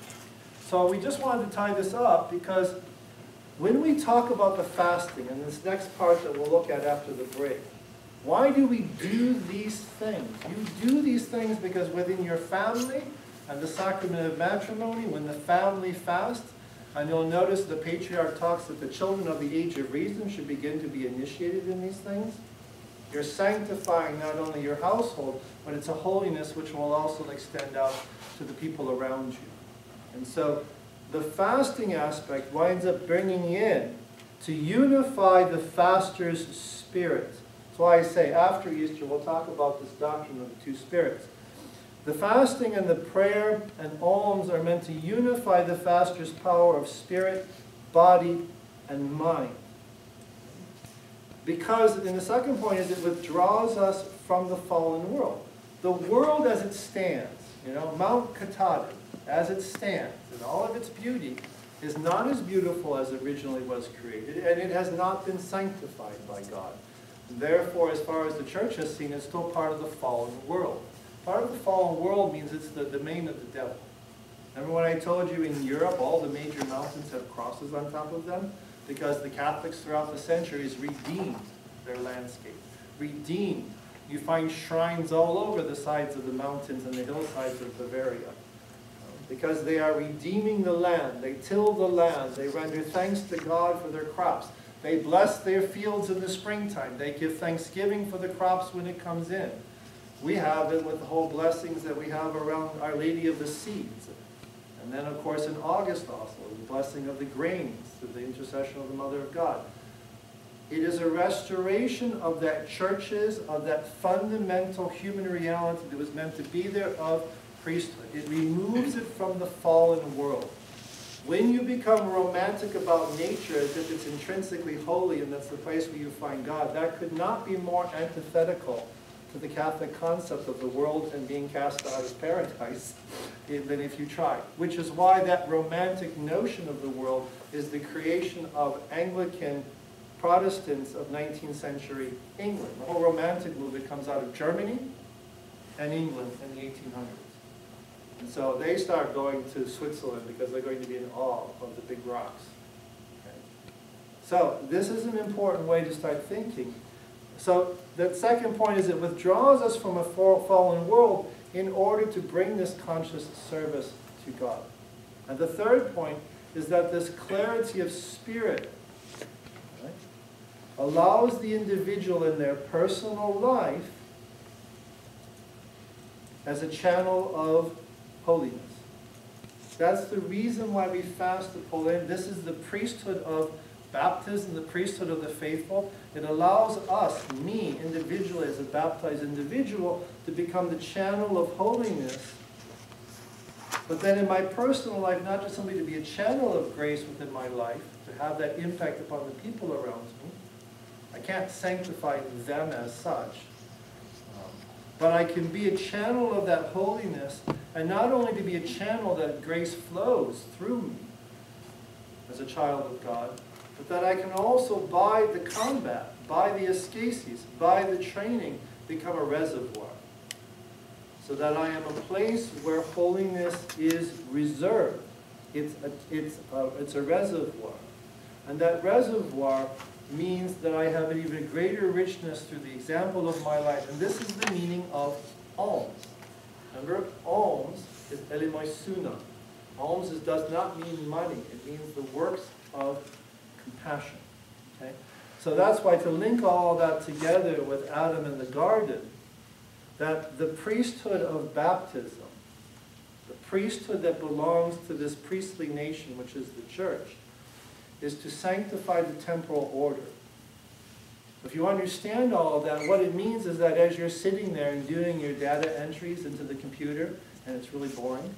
So we just wanted to tie this up because when we talk about the fasting, and this next part that we'll look at after the break, why do we do these things? You do these things because within your family and the sacrament of matrimony, when the family fasts, and you'll notice the patriarch talks that the children of the age of reason should begin to be initiated in these things. You're sanctifying not only your household, but it's a holiness which will also extend out to the people around you. And so the fasting aspect winds up bringing in to unify the faster's spirit. That's why I say after Easter we'll talk about this doctrine of the two spirits. The fasting and the prayer and alms are meant to unify the faster's power of spirit, body, and mind. Because, in the second point, is it withdraws us from the fallen world. The world as it stands, you know, Mount Katahdin, as it stands, in all of its beauty, is not as beautiful as originally was created, and it has not been sanctified by God. Therefore, as far as the church has seen, it's still part of the fallen world. Part of the fallen world means it's the domain of the devil. Remember when I told you in Europe all the major mountains have crosses on top of them? Because the Catholics throughout the centuries redeemed their landscape. Redeemed. You find shrines all over the sides of the mountains and the hillsides of Bavaria. Because they are redeeming the land. They till the land. They render thanks to God for their crops. They bless their fields in the springtime. They give thanksgiving for the crops when it comes in. We have it with the whole blessings that we have around Our Lady of the Seeds. And then, of course, in August also, the blessing of the grains through the intercession of the Mother of God. It is a restoration of that churches, of that fundamental human reality that was meant to be there of priesthood. It removes it from the fallen world. When you become romantic about nature as if it's intrinsically holy and that's the place where you find God, that could not be more antithetical to the Catholic concept of the world and being cast out of paradise *laughs* than if you try. Which is why that romantic notion of the world is the creation of Anglican Protestants of 19th century England. The whole romantic movement comes out of Germany and England in the 1800s. And so they start going to Switzerland because they're going to be in awe of the big rocks. Okay. So this is an important way to start thinking. So the second point is it withdraws us from a fallen world in order to bring this conscious service to God. And the third point is that this clarity of spirit right, allows the individual in their personal life as a channel of holiness. That's the reason why we fast pull in. This is the priesthood of baptism, the priesthood of the faithful. It allows us, me individually, as a baptized individual, to become the channel of holiness. But then in my personal life, not just simply to be a channel of grace within my life, to have that impact upon the people around me. I can't sanctify them as such. Um, but I can be a channel of that holiness, and not only to be a channel that grace flows through me as a child of God, but that I can also, by the combat, by the ascesis, by the training, become a reservoir. So that I am a place where holiness is reserved. It's a, it's a, it's a reservoir. And that reservoir means that I have an even greater richness through the example of my life. And this is the meaning of alms. Remember, alms is elimoisuna. Alms is, does not mean money. It means the works of compassion. Okay? So that's why to link all that together with Adam in the garden, that the priesthood of baptism, the priesthood that belongs to this priestly nation, which is the church, is to sanctify the temporal order. If you understand all of that, what it means is that as you're sitting there and doing your data entries into the computer, and it's really boring,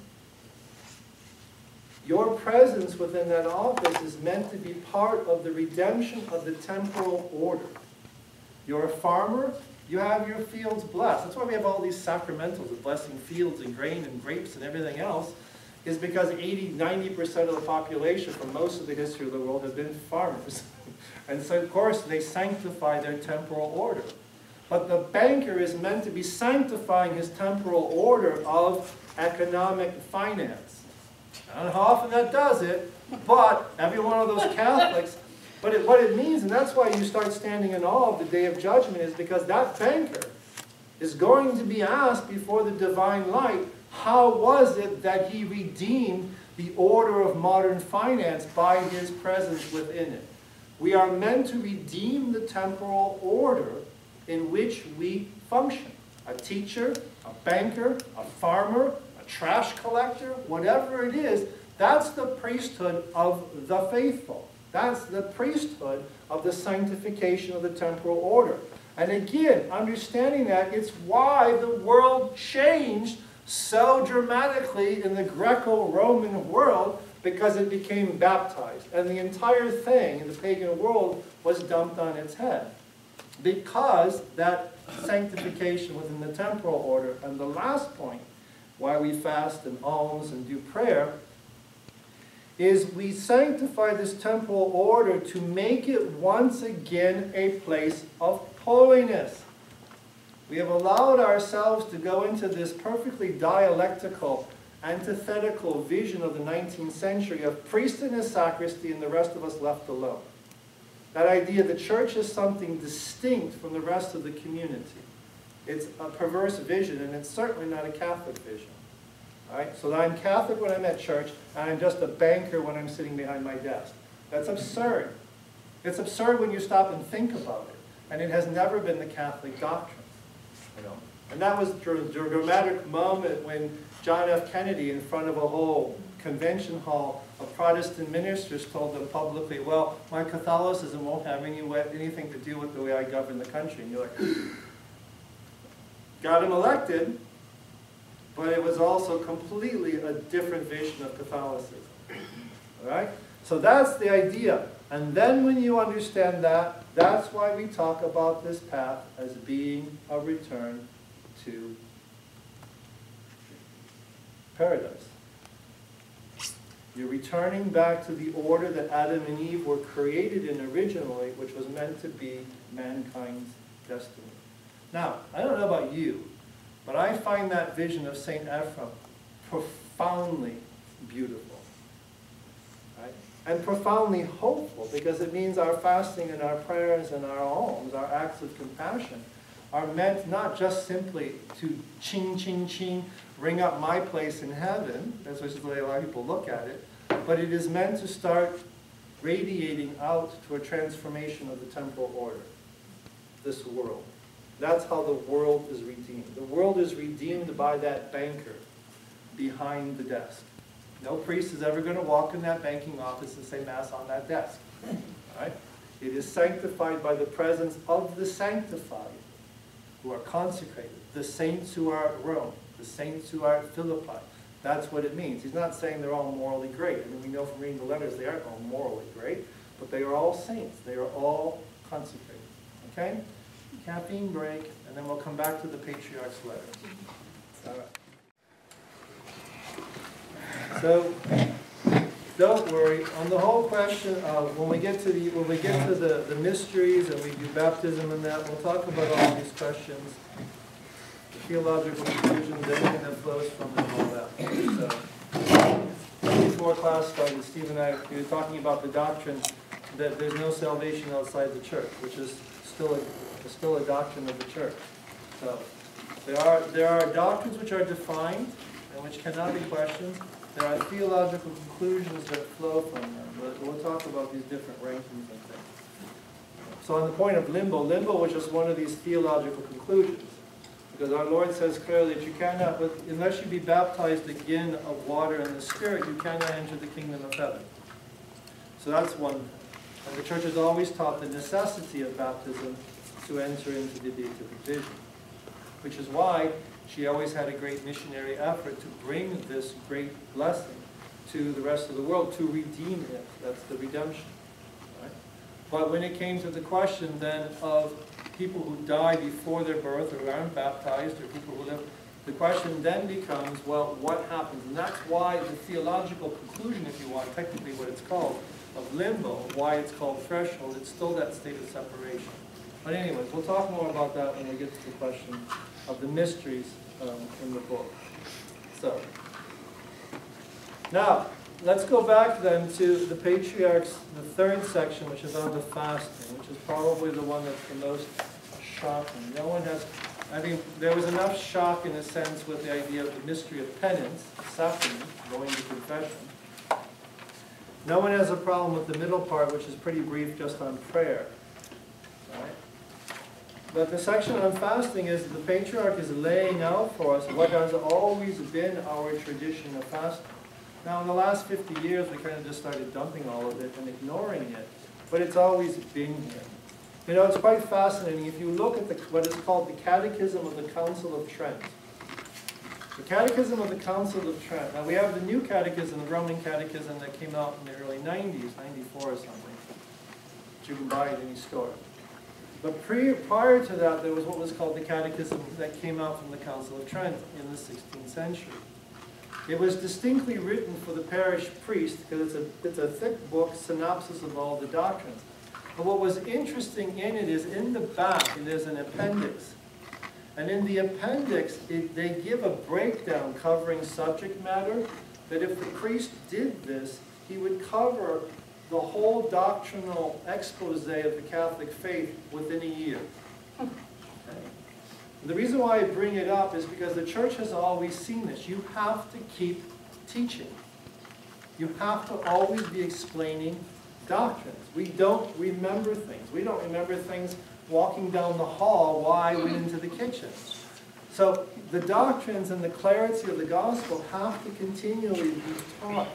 your presence within that office is meant to be part of the redemption of the temporal order. You're a farmer, you have your fields blessed. That's why we have all these sacramentals of blessing fields and grain and grapes and everything else, is because 80, 90% of the population for most of the history of the world have been farmers. *laughs* and so, of course, they sanctify their temporal order. But the banker is meant to be sanctifying his temporal order of economic finance. I don't know how often that does it, but every one of those Catholics, but it, what it means, and that's why you start standing in awe of the Day of Judgment, is because that banker is going to be asked before the divine light, how was it that he redeemed the order of modern finance by his presence within it? We are meant to redeem the temporal order in which we function. A teacher, a banker, a farmer, a trash collector, whatever it is, that's the priesthood of the faithful. That's the priesthood of the sanctification of the temporal order. And again, understanding that, it's why the world changed so dramatically in the Greco-Roman world because it became baptized. And the entire thing in the pagan world was dumped on its head. Because that sanctification within the temporal order. And the last point, why we fast and alms and do prayer, is we sanctify this temporal order to make it once again a place of holiness. We have allowed ourselves to go into this perfectly dialectical, antithetical vision of the 19th century of priest in his sacristy and the rest of us left alone. That idea the church is something distinct from the rest of the community. It's a perverse vision, and it's certainly not a Catholic vision. All right? So I'm Catholic when I'm at church, and I'm just a banker when I'm sitting behind my desk. That's absurd. It's absurd when you stop and think about it. And it has never been the Catholic doctrine. You know? And that was a dramatic moment when John F. Kennedy, in front of a whole convention hall of Protestant ministers, told them publicly, well, my Catholicism won't have any, anything to do with the way I govern the country. And you're like, got him elected, but it was also completely a different vision of Catholicism. All right? So that's the idea. And then when you understand that, that's why we talk about this path as being a return to paradise. You're returning back to the order that Adam and Eve were created in originally, which was meant to be mankind's destiny. Now, I don't know about you, but I find that vision of St. Ephraim profoundly beautiful. Right? And profoundly hopeful, because it means our fasting and our prayers and our alms, our acts of compassion, are meant not just simply to ching, ching, ching, ring up my place in heaven, that's is the way a lot of people look at it, but it is meant to start radiating out to a transformation of the temporal order, this world. That's how the world is redeemed. The world is redeemed by that banker behind the desk. No priest is ever going to walk in that banking office and say Mass on that desk. Right? It is sanctified by the presence of the sanctified who are consecrated, the saints who are at Rome, the saints who are at Philippi. That's what it means. He's not saying they're all morally great. I mean, we know from reading the letters they aren't all morally great, but they are all saints. They are all consecrated. Okay? Caffeine break, and then we'll come back to the patriarch's letter. All right. So, don't worry, on the whole question of, when we get to the, when we get to the, the mysteries and we do baptism and that, we'll talk about all these questions, theological conclusions, everything that flows from it all that. So, before class started, Steve and I, we were talking about the doctrine that there's no salvation outside the church, which is still a, still a doctrine of the church. So, there are, there are doctrines which are defined and which cannot be questioned. There are theological conclusions that flow from them, but we'll talk about these different rankings and things. So on the point of limbo, limbo was just one of these theological conclusions. Because our Lord says clearly that you cannot, unless you be baptized again of water and the Spirit, you cannot enter the kingdom of heaven. So that's one. And the church has always taught the necessity of baptism to enter into the beatific vision, Which is why she always had a great missionary effort to bring this great blessing to the rest of the world, to redeem it. That's the redemption. Right? But when it came to the question then of people who die before their birth or who aren't baptized or people who live, the question then becomes, well, what happens? And that's why the theological conclusion, if you want, technically what it's called, of limbo, why it's called threshold, it's still that state of separation. But anyways, we'll talk more about that when we get to the question of the mysteries um, in the book. So, now, let's go back then to the patriarchs, the third section, which is on the fasting, which is probably the one that's the most shocking. No one has, I think there was enough shock in a sense with the idea of the mystery of penance, suffering, going to confession. No one has a problem with the middle part, which is pretty brief, just on prayer. But the section on fasting is the patriarch is laying out for us what has always been our tradition of fasting. Now, in the last 50 years, we kind of just started dumping all of it and ignoring it, but it's always been here. You know, it's quite fascinating. If you look at the, what is called the Catechism of the Council of Trent, the Catechism of the Council of Trent. Now, we have the new catechism, the Roman Catechism, that came out in the early 90s, 94 or something. You can buy it any store. But pre, prior to that, there was what was called the Catechism that came out from the Council of Trent in the 16th century. It was distinctly written for the parish priest because it's a, it's a thick book, synopsis of all the doctrines. But what was interesting in it is in the back, there's an appendix. And in the appendix, it, they give a breakdown covering subject matter that if the priest did this, he would cover the whole doctrinal expose of the Catholic faith within a year. The reason why I bring it up is because the church has always seen this. You have to keep teaching. You have to always be explaining doctrines. We don't remember things. We don't remember things walking down the hall while I went into the kitchen. So the doctrines and the clarity of the gospel have to continually be taught.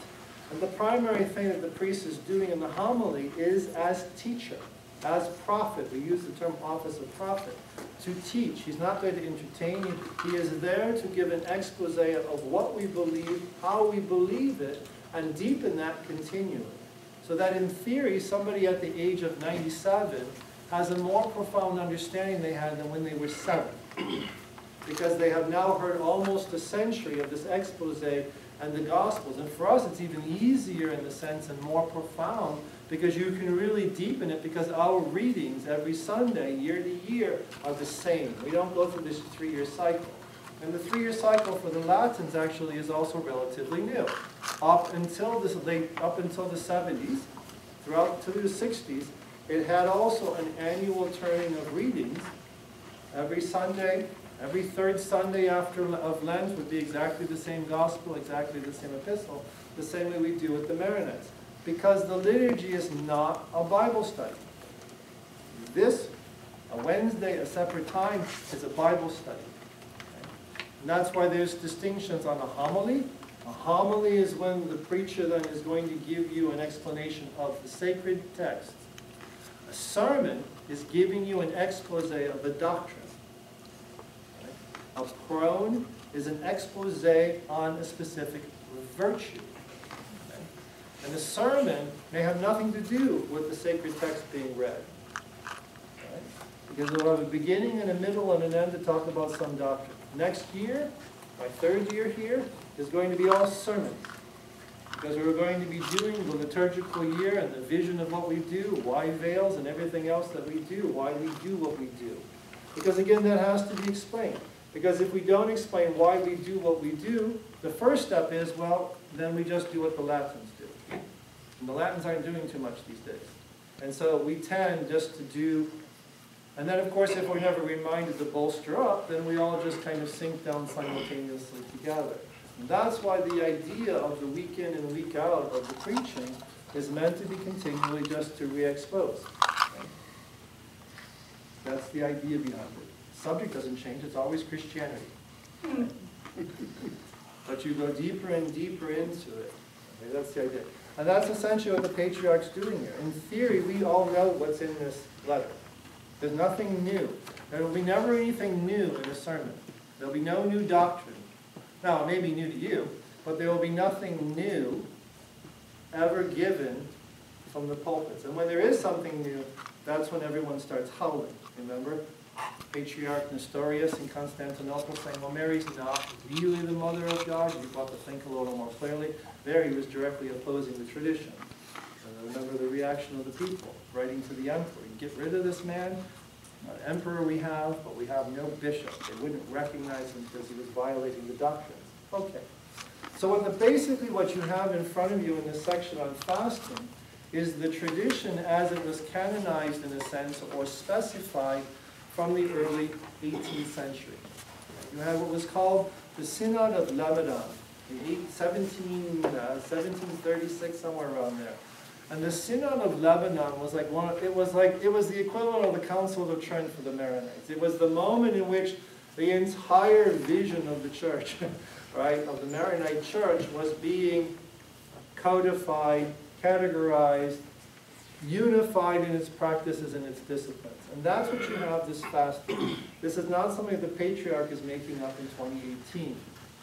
And the primary thing that the priest is doing in the homily is as teacher, as prophet. We use the term office of prophet. To teach. He's not there to entertain you. He is there to give an expose of what we believe, how we believe it, and deepen that continually. So that in theory, somebody at the age of 97 has a more profound understanding they had than when they were seven. *clears throat* Because they have now heard almost a century of this expose and the Gospels. And for us, it's even easier in the sense and more profound because you can really deepen it because our readings every Sunday, year to year, are the same. We don't go through this three-year cycle. And the three-year cycle for the Latins actually is also relatively new. Up until this late, up until the 70s, throughout to the 60s, it had also an annual turning of readings. Every Sunday, every third Sunday after of Lent would be exactly the same gospel, exactly the same epistle, the same way we do with the Maronites. Because the liturgy is not a Bible study. This, a Wednesday, a separate time, is a Bible study. And that's why there's distinctions on a homily. A homily is when the preacher then is going to give you an explanation of the sacred text. A sermon is giving you an expose of the doctrine. A prone is an expose on a specific virtue. And the sermon may have nothing to do with the sacred text being read. Because we'll have a beginning and a middle and an end to talk about some doctrine. Next year, my third year here, is going to be all sermons. Because we're going to be doing the liturgical year and the vision of what we do, why veils and everything else that we do, why we do what we do. Because again, that has to be explained. Because if we don't explain why we do what we do, the first step is, well, then we just do what the Latins. And the Latins aren't doing too much these days. And so we tend just to do, and then of course if we're never reminded to bolster up, then we all just kind of sink down simultaneously together. And that's why the idea of the week in and week out of the preaching is meant to be continually just to re-expose. That's the idea behind it. Subject doesn't change, it's always Christianity. Hmm. but you go deeper and deeper into it. Okay, that's the idea. And that's essentially what the patriarch's doing here. In theory, we all know what's in this letter. There's nothing new. There will be never anything new in a sermon. There'll be no new doctrine. Now, it may be new to you, but there will be nothing new ever given from the pulpits. And when there is something new, that's when everyone starts howling. Remember? Patriarch Nestorius in Constantinople saying, well, Mary's not really the mother of God. You've got to think a little more clearly. There he was directly opposing the tradition. And remember the reaction of the people, writing to the emperor, get rid of this man, an emperor we have, but we have no bishop. They wouldn't recognize him because he was violating the doctrines. Okay. So what the, basically what you have in front of you in this section on fasting is the tradition as it was canonized in a sense or specified from the early 18th century. You have what was called the Synod of Lebanon, in 17, uh, 1736, somewhere around there. And the Synod of Lebanon was like one. It was like it was the equivalent of the Council of Trent for the Maronites. It was the moment in which the entire vision of the church, *laughs* right, of the Maronite church, was being codified, categorized, unified in its practices and its disciplines. And that's what you have this fast. This is not something the patriarch is making up in 2018.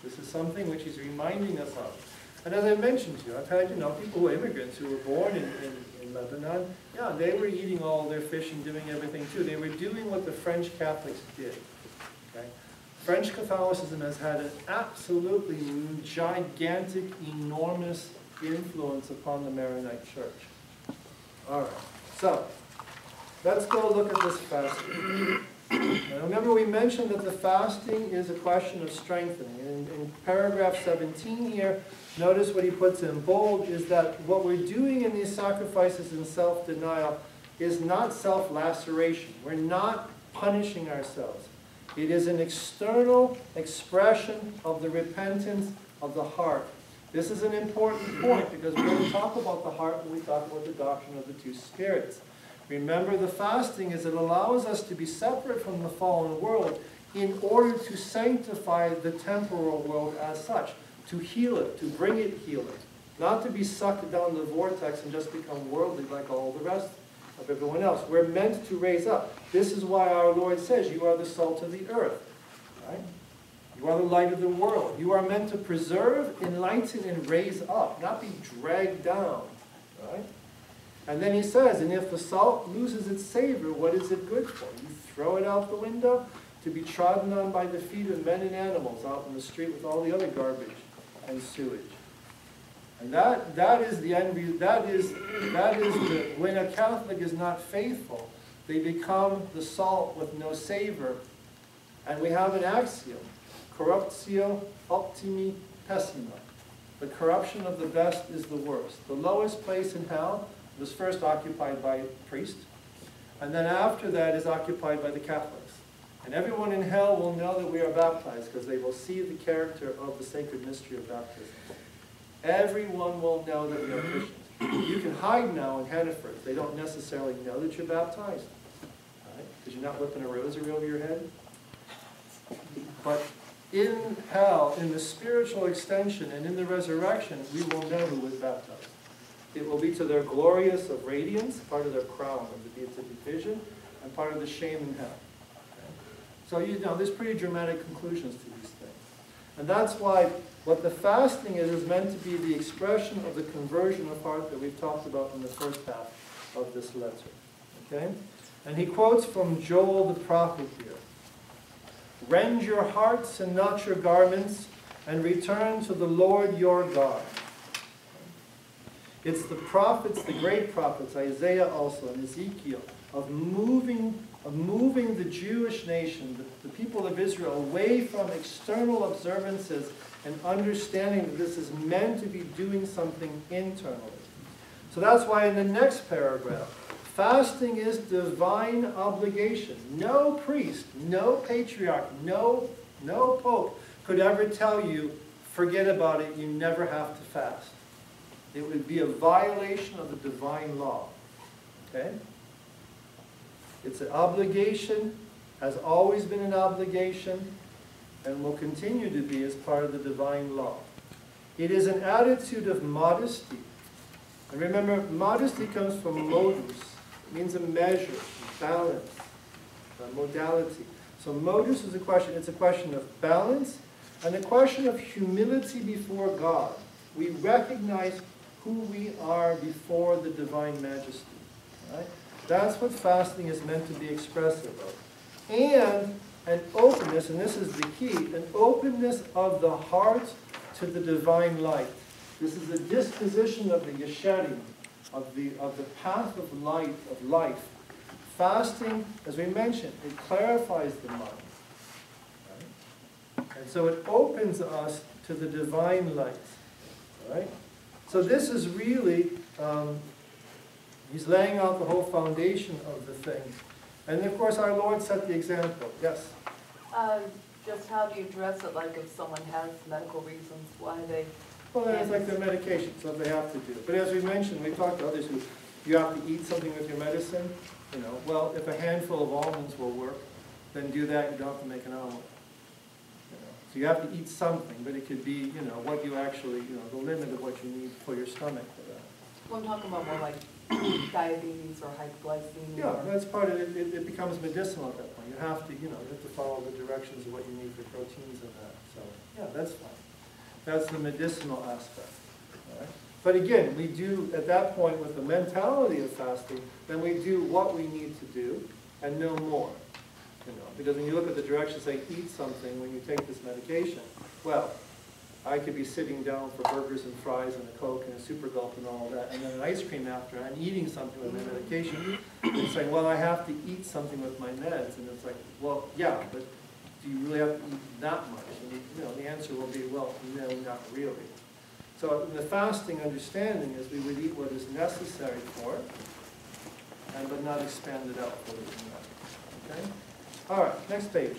This is something which he's reminding us of. And as I mentioned to you, I've had, you know, people who are immigrants who were born in, in, in Lebanon, yeah, they were eating all their fish and doing everything too. They were doing what the French Catholics did. Okay? French Catholicism has had an absolutely gigantic, enormous influence upon the Maronite Church. All right, so let's go look at this fasting. Now remember we mentioned that the fasting is a question of strengthening. In, in paragraph 17 here, notice what he puts in bold is that what we're doing in these sacrifices and self-denial is not self-laceration. We're not punishing ourselves. It is an external expression of the repentance of the heart. This is an important point because we're going to talk about the heart when we talk about the doctrine of the two spirits. Remember, the fasting is it allows us to be separate from the fallen world in order to sanctify the temporal world as such, to heal it, to bring it healing, not to be sucked down the vortex and just become worldly like all the rest of everyone else. We're meant to raise up. This is why our Lord says, you are the salt of the earth. Right? You are the light of the world. You are meant to preserve, enlighten, and raise up, not be dragged down. Right? And then he says, and if the salt loses its savor, what is it good for? You throw it out the window to be trodden on by the feet of men and animals out in the street with all the other garbage and sewage. And that, that is the envy, that is, that is the, when a Catholic is not faithful, they become the salt with no savor. And we have an axiom, corruptio optimi pessima. The corruption of the best is the worst. The lowest place in hell was first occupied by a priest, and then after that is occupied by the Catholics. And everyone in hell will know that we are baptized because they will see the character of the sacred mystery of baptism. Everyone will know that we are Christians. You can hide now in Hannaford. They don't necessarily know that you're baptized. Because you're not whipping a rosary over your head. But in hell, in the spiritual extension and in the resurrection, we will know who was baptized. It will be to their glorious of radiance, part of their crown of the beatific vision, and part of the shame in hell. So you know, there's pretty dramatic conclusions to these things. And that's why what the fasting is, is meant to be the expression of the conversion of heart that we've talked about in the first half of this letter. Okay? And he quotes from Joel the prophet here. Rend your hearts and not your garments, and return to the Lord your God. It's the prophets, the great prophets, Isaiah also, and Ezekiel, of moving, of moving the Jewish nation, the, the people of Israel, away from external observances and understanding that this is meant to be doing something internally. So that's why in the next paragraph, fasting is divine obligation. No priest, no patriarch, no, no pope could ever tell you, forget about it, you never have to fast. It would be a violation of the divine law. Okay? It's an obligation, has always been an obligation, and will continue to be as part of the divine law. It is an attitude of modesty. And remember, modesty comes from modus. It means a measure, balance, a modality. So modus is a question, it's a question of balance and a question of humility before God. We recognize who we are before the divine majesty. Right? That's what fasting is meant to be expressive of. And an openness, and this is the key, an openness of the heart to the divine light. This is a disposition of the yesharim, of the, of the path of light, of life. Fasting, as we mentioned, it clarifies the mind. Right? And so it opens us to the divine light. Right? So this is really, um, he's laying out the whole foundation of the thing. And of course, our Lord set the example. Yes? Uh, just how do you address it, like if someone has medical reasons why they, Well, it's like their medication, so they have to do. But as we mentioned, we talked to others who, you have to eat something with your medicine, you know. Well, if a handful of almonds will work, then do that, you don't have to make an omelet. So you have to eat something, but it could be, you know, what you actually, you know, the limit of what you need for your stomach for that. well, I'm talking about more like *coughs* diabetes or hypoglycemia. Yeah, or- that's part of it, it, it becomes medicinal at that point. You have to, you know, you have to follow the directions of what you need for proteins and that, so, yeah, that's fine. That's the medicinal aspect, right? But again, we do, at that point, with the mentality of fasting, then we do what we need to do and no more, Because when you look at the directions saying, eat something when you take this medication, well, I could be sitting down for burgers and fries and a Coke and a Super Gulp and all that, and then an ice cream after, and I'm eating something with my medication. And saying, well, I have to eat something with my meds, and it's like, well, yeah, but do you really have to eat that much? And, you know, the answer will be, well, no, not really. So the fasting understanding is we would eat what is necessary for it, and but not expand it out further than that. Okay? All right, next page.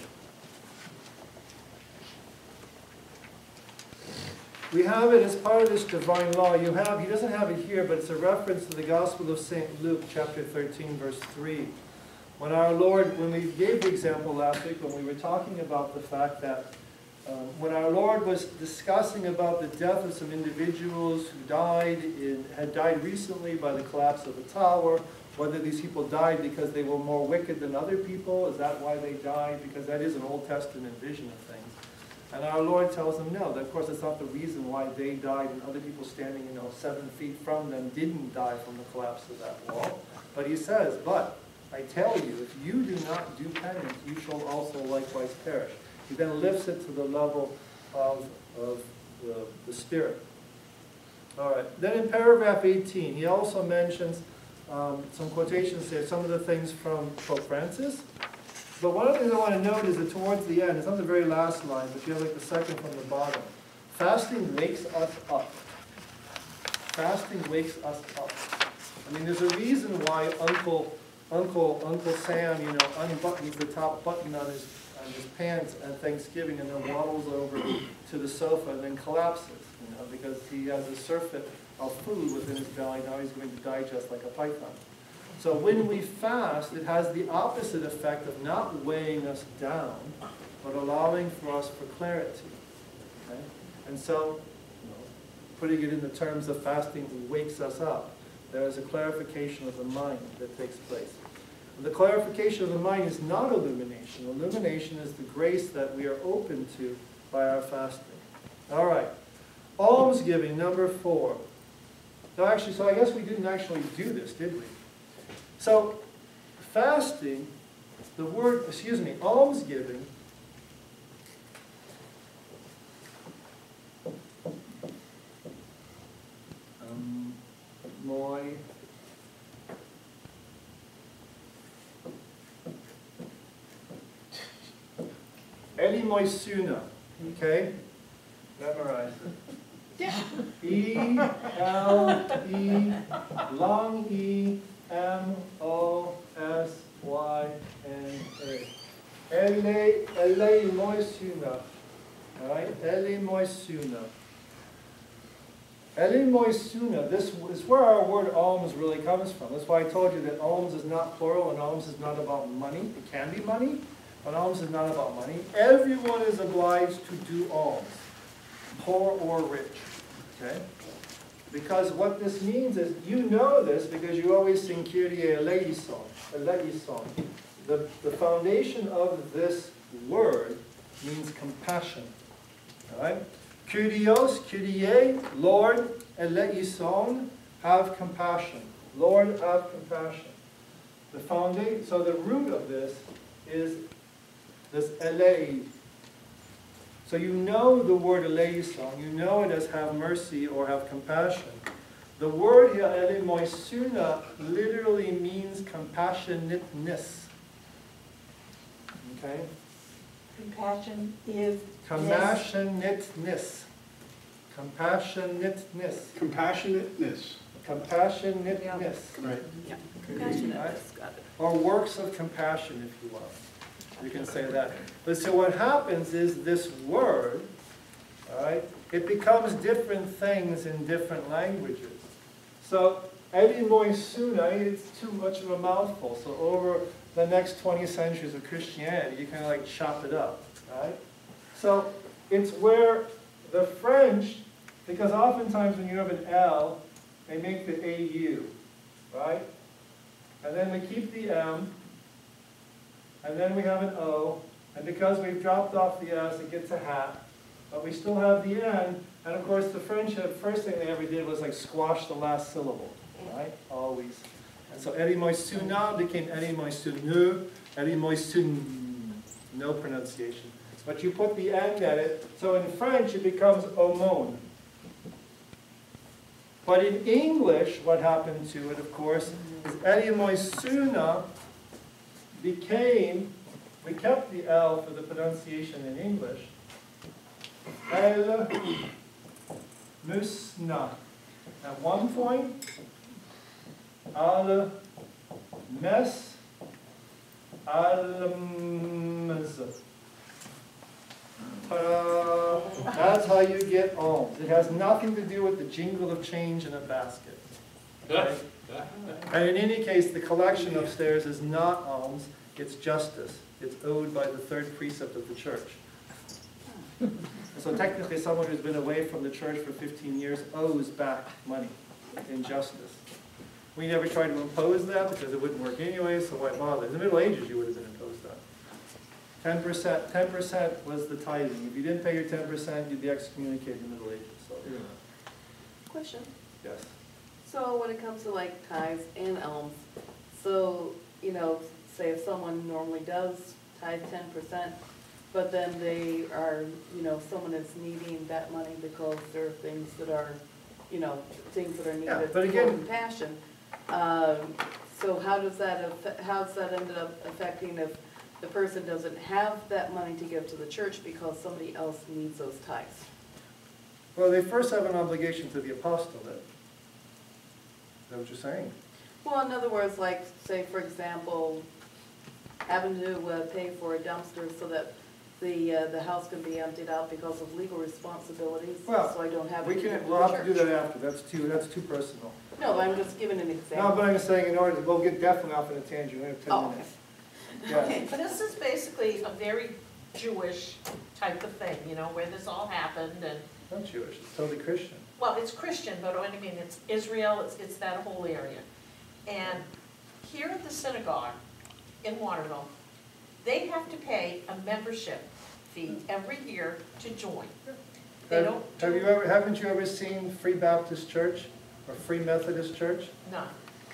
We have it as part of this divine law. You have, he doesn't have it here, but it's a reference to the Gospel of St. Luke, chapter 13, verse 3. When our Lord, when we gave the example last week, when we were talking about the fact that uh, when our Lord was discussing about the death of some individuals who died in, had died recently by the collapse of a tower, whether these people died because they were more wicked than other people, is that why they died? Because that is an Old Testament vision of things. And our Lord tells them no. that Of course, it's not the reason why they died and other people standing, you know, seven feet from them didn't die from the collapse of that wall. But he says, but I tell you, if you do not do penance, you shall also likewise perish. He then lifts it to the level of, of the, the spirit. All right. Then in paragraph 18, he also mentions um, some quotations there, some of the things from Pope Francis. But one of the things I want to note is that towards the end, it's on the very last line, but you have like the second from the bottom. Fasting wakes us up. Fasting wakes us up. I mean, there's a reason why Uncle, Uncle, Uncle Sam, you know, unbuttons the top button on his, on his pants at Thanksgiving and then waddles over to the sofa and then collapses, you know, because he has a surfeit of food within his belly. Now he's going to digest like a python. So when we fast, it has the opposite effect of not weighing us down, but allowing for us for clarity. Okay? And so, you know, putting it in the terms of fasting wakes us up. There is a clarification of the mind that takes place. And the clarification of the mind is not illumination. Illumination is the grace that we are open to by our fasting. All right. Almsgiving, number four. No, actually, so I guess we didn't actually do this, did we? So, fasting, the word, excuse me, almsgiving, um, moi, *laughs* Elimoisuna, okay? Memorize it. E L E long E M O S Y N A. Ele Eleimoisuna. All right, Eleimoisuna. Eleimoisuna, this is where our word alms really comes from. That's why I told you that alms is not plural and alms is not about money. It can be money, but alms is not about money. Everyone is obliged to do alms, poor or rich. Okay? Because what this means is, you know this because you always sing Kyrie eleison, eleison. The, the foundation of this word means compassion. All right? Kyrios, Kyrie, Lord, eleison, have compassion. Lord, have compassion. The foundation, so the root of this is this elei. So you know the word eleison, you know it as have mercy or have compassion. The word here, elemoisuna, literally means compassionateness. Okay? Compassion is. Compassionateness. Compassionateness. Compassionateness. Compassionateness. Right. Yeah. Compassionateness, Or works of compassion, if you will. You can say that. But so what happens is this word, all right, it becomes different things in different languages. So, Elimoisuna, it's too much of a mouthful. So over the next 20 centuries of Christianity, you kind of like chop it up, right? So it's where the French, because oftentimes when you have an L, they make the AU, right? And then we keep the M, and then we have an O, and because we've dropped off the S, it gets a hat, but we still have the N, and of course the French, the first thing they ever did was like squash the last syllable, right? Always. And so Eddie Erimoisuna became Erimoisunu, Erimoisun, no pronunciation. But you put the end at it, so in French it becomes aumône. But in English, what happened to it, of course, is Eddie Erimoisuna became, we kept the L for the pronunciation in English, El Musna. At one point, Al Mes Al. That's how you get alms. It has nothing to do with the jingle of change in a basket. Okay? And in any case, the collection upstairs is not alms, it's justice. It's owed by the third precept of the church. So technically, someone who's been away from the church for 15 years owes back money in justice. We never tried to impose that because it wouldn't work anyway, so why bother? In the Middle Ages, you would have been imposed that. Ten percent, ten percent was the tithing. If you didn't pay your ten percent, you'd be excommunicated in the Middle Ages, so, know, Question. yes. So when it comes to like tithes and alms, so, you know, say if someone normally does tithe ten percent, but then they are, you know, someone is needing that money because there are things that are, you know, things that are Yeah, needed but for again- compassion. Um, so how does that, affect- how's that ended up affecting if the person doesn't have that money to give to the church because somebody else needs those tithes? Well, they first have an obligation to the apostolate. Is that what you're saying? Well, in other words, like, say, for example, having to uh, pay for a dumpster so that the, uh, the house can be emptied out because of legal responsibilities, Well, so I don't have We to to can, the we'll have to do that after, that's too, that's too personal. No, I'm just giving an example. No, example. but I'm just saying in order, to we'll get definitely off in a tangent, we have Oh, ten okay. minutes. Yeah. Okay, but this is basically a very Jewish type of thing, you know, where this all happened and, Not Jewish, it's totally Christian. Well, it's Christian, but I mean, it's Israel, it's, it's that whole area. And here at the synagogue in Waterville, they have to pay a membership fee every year to join. They don't have you ever, haven't you ever seen Free Baptist Church or Free Methodist Church? no.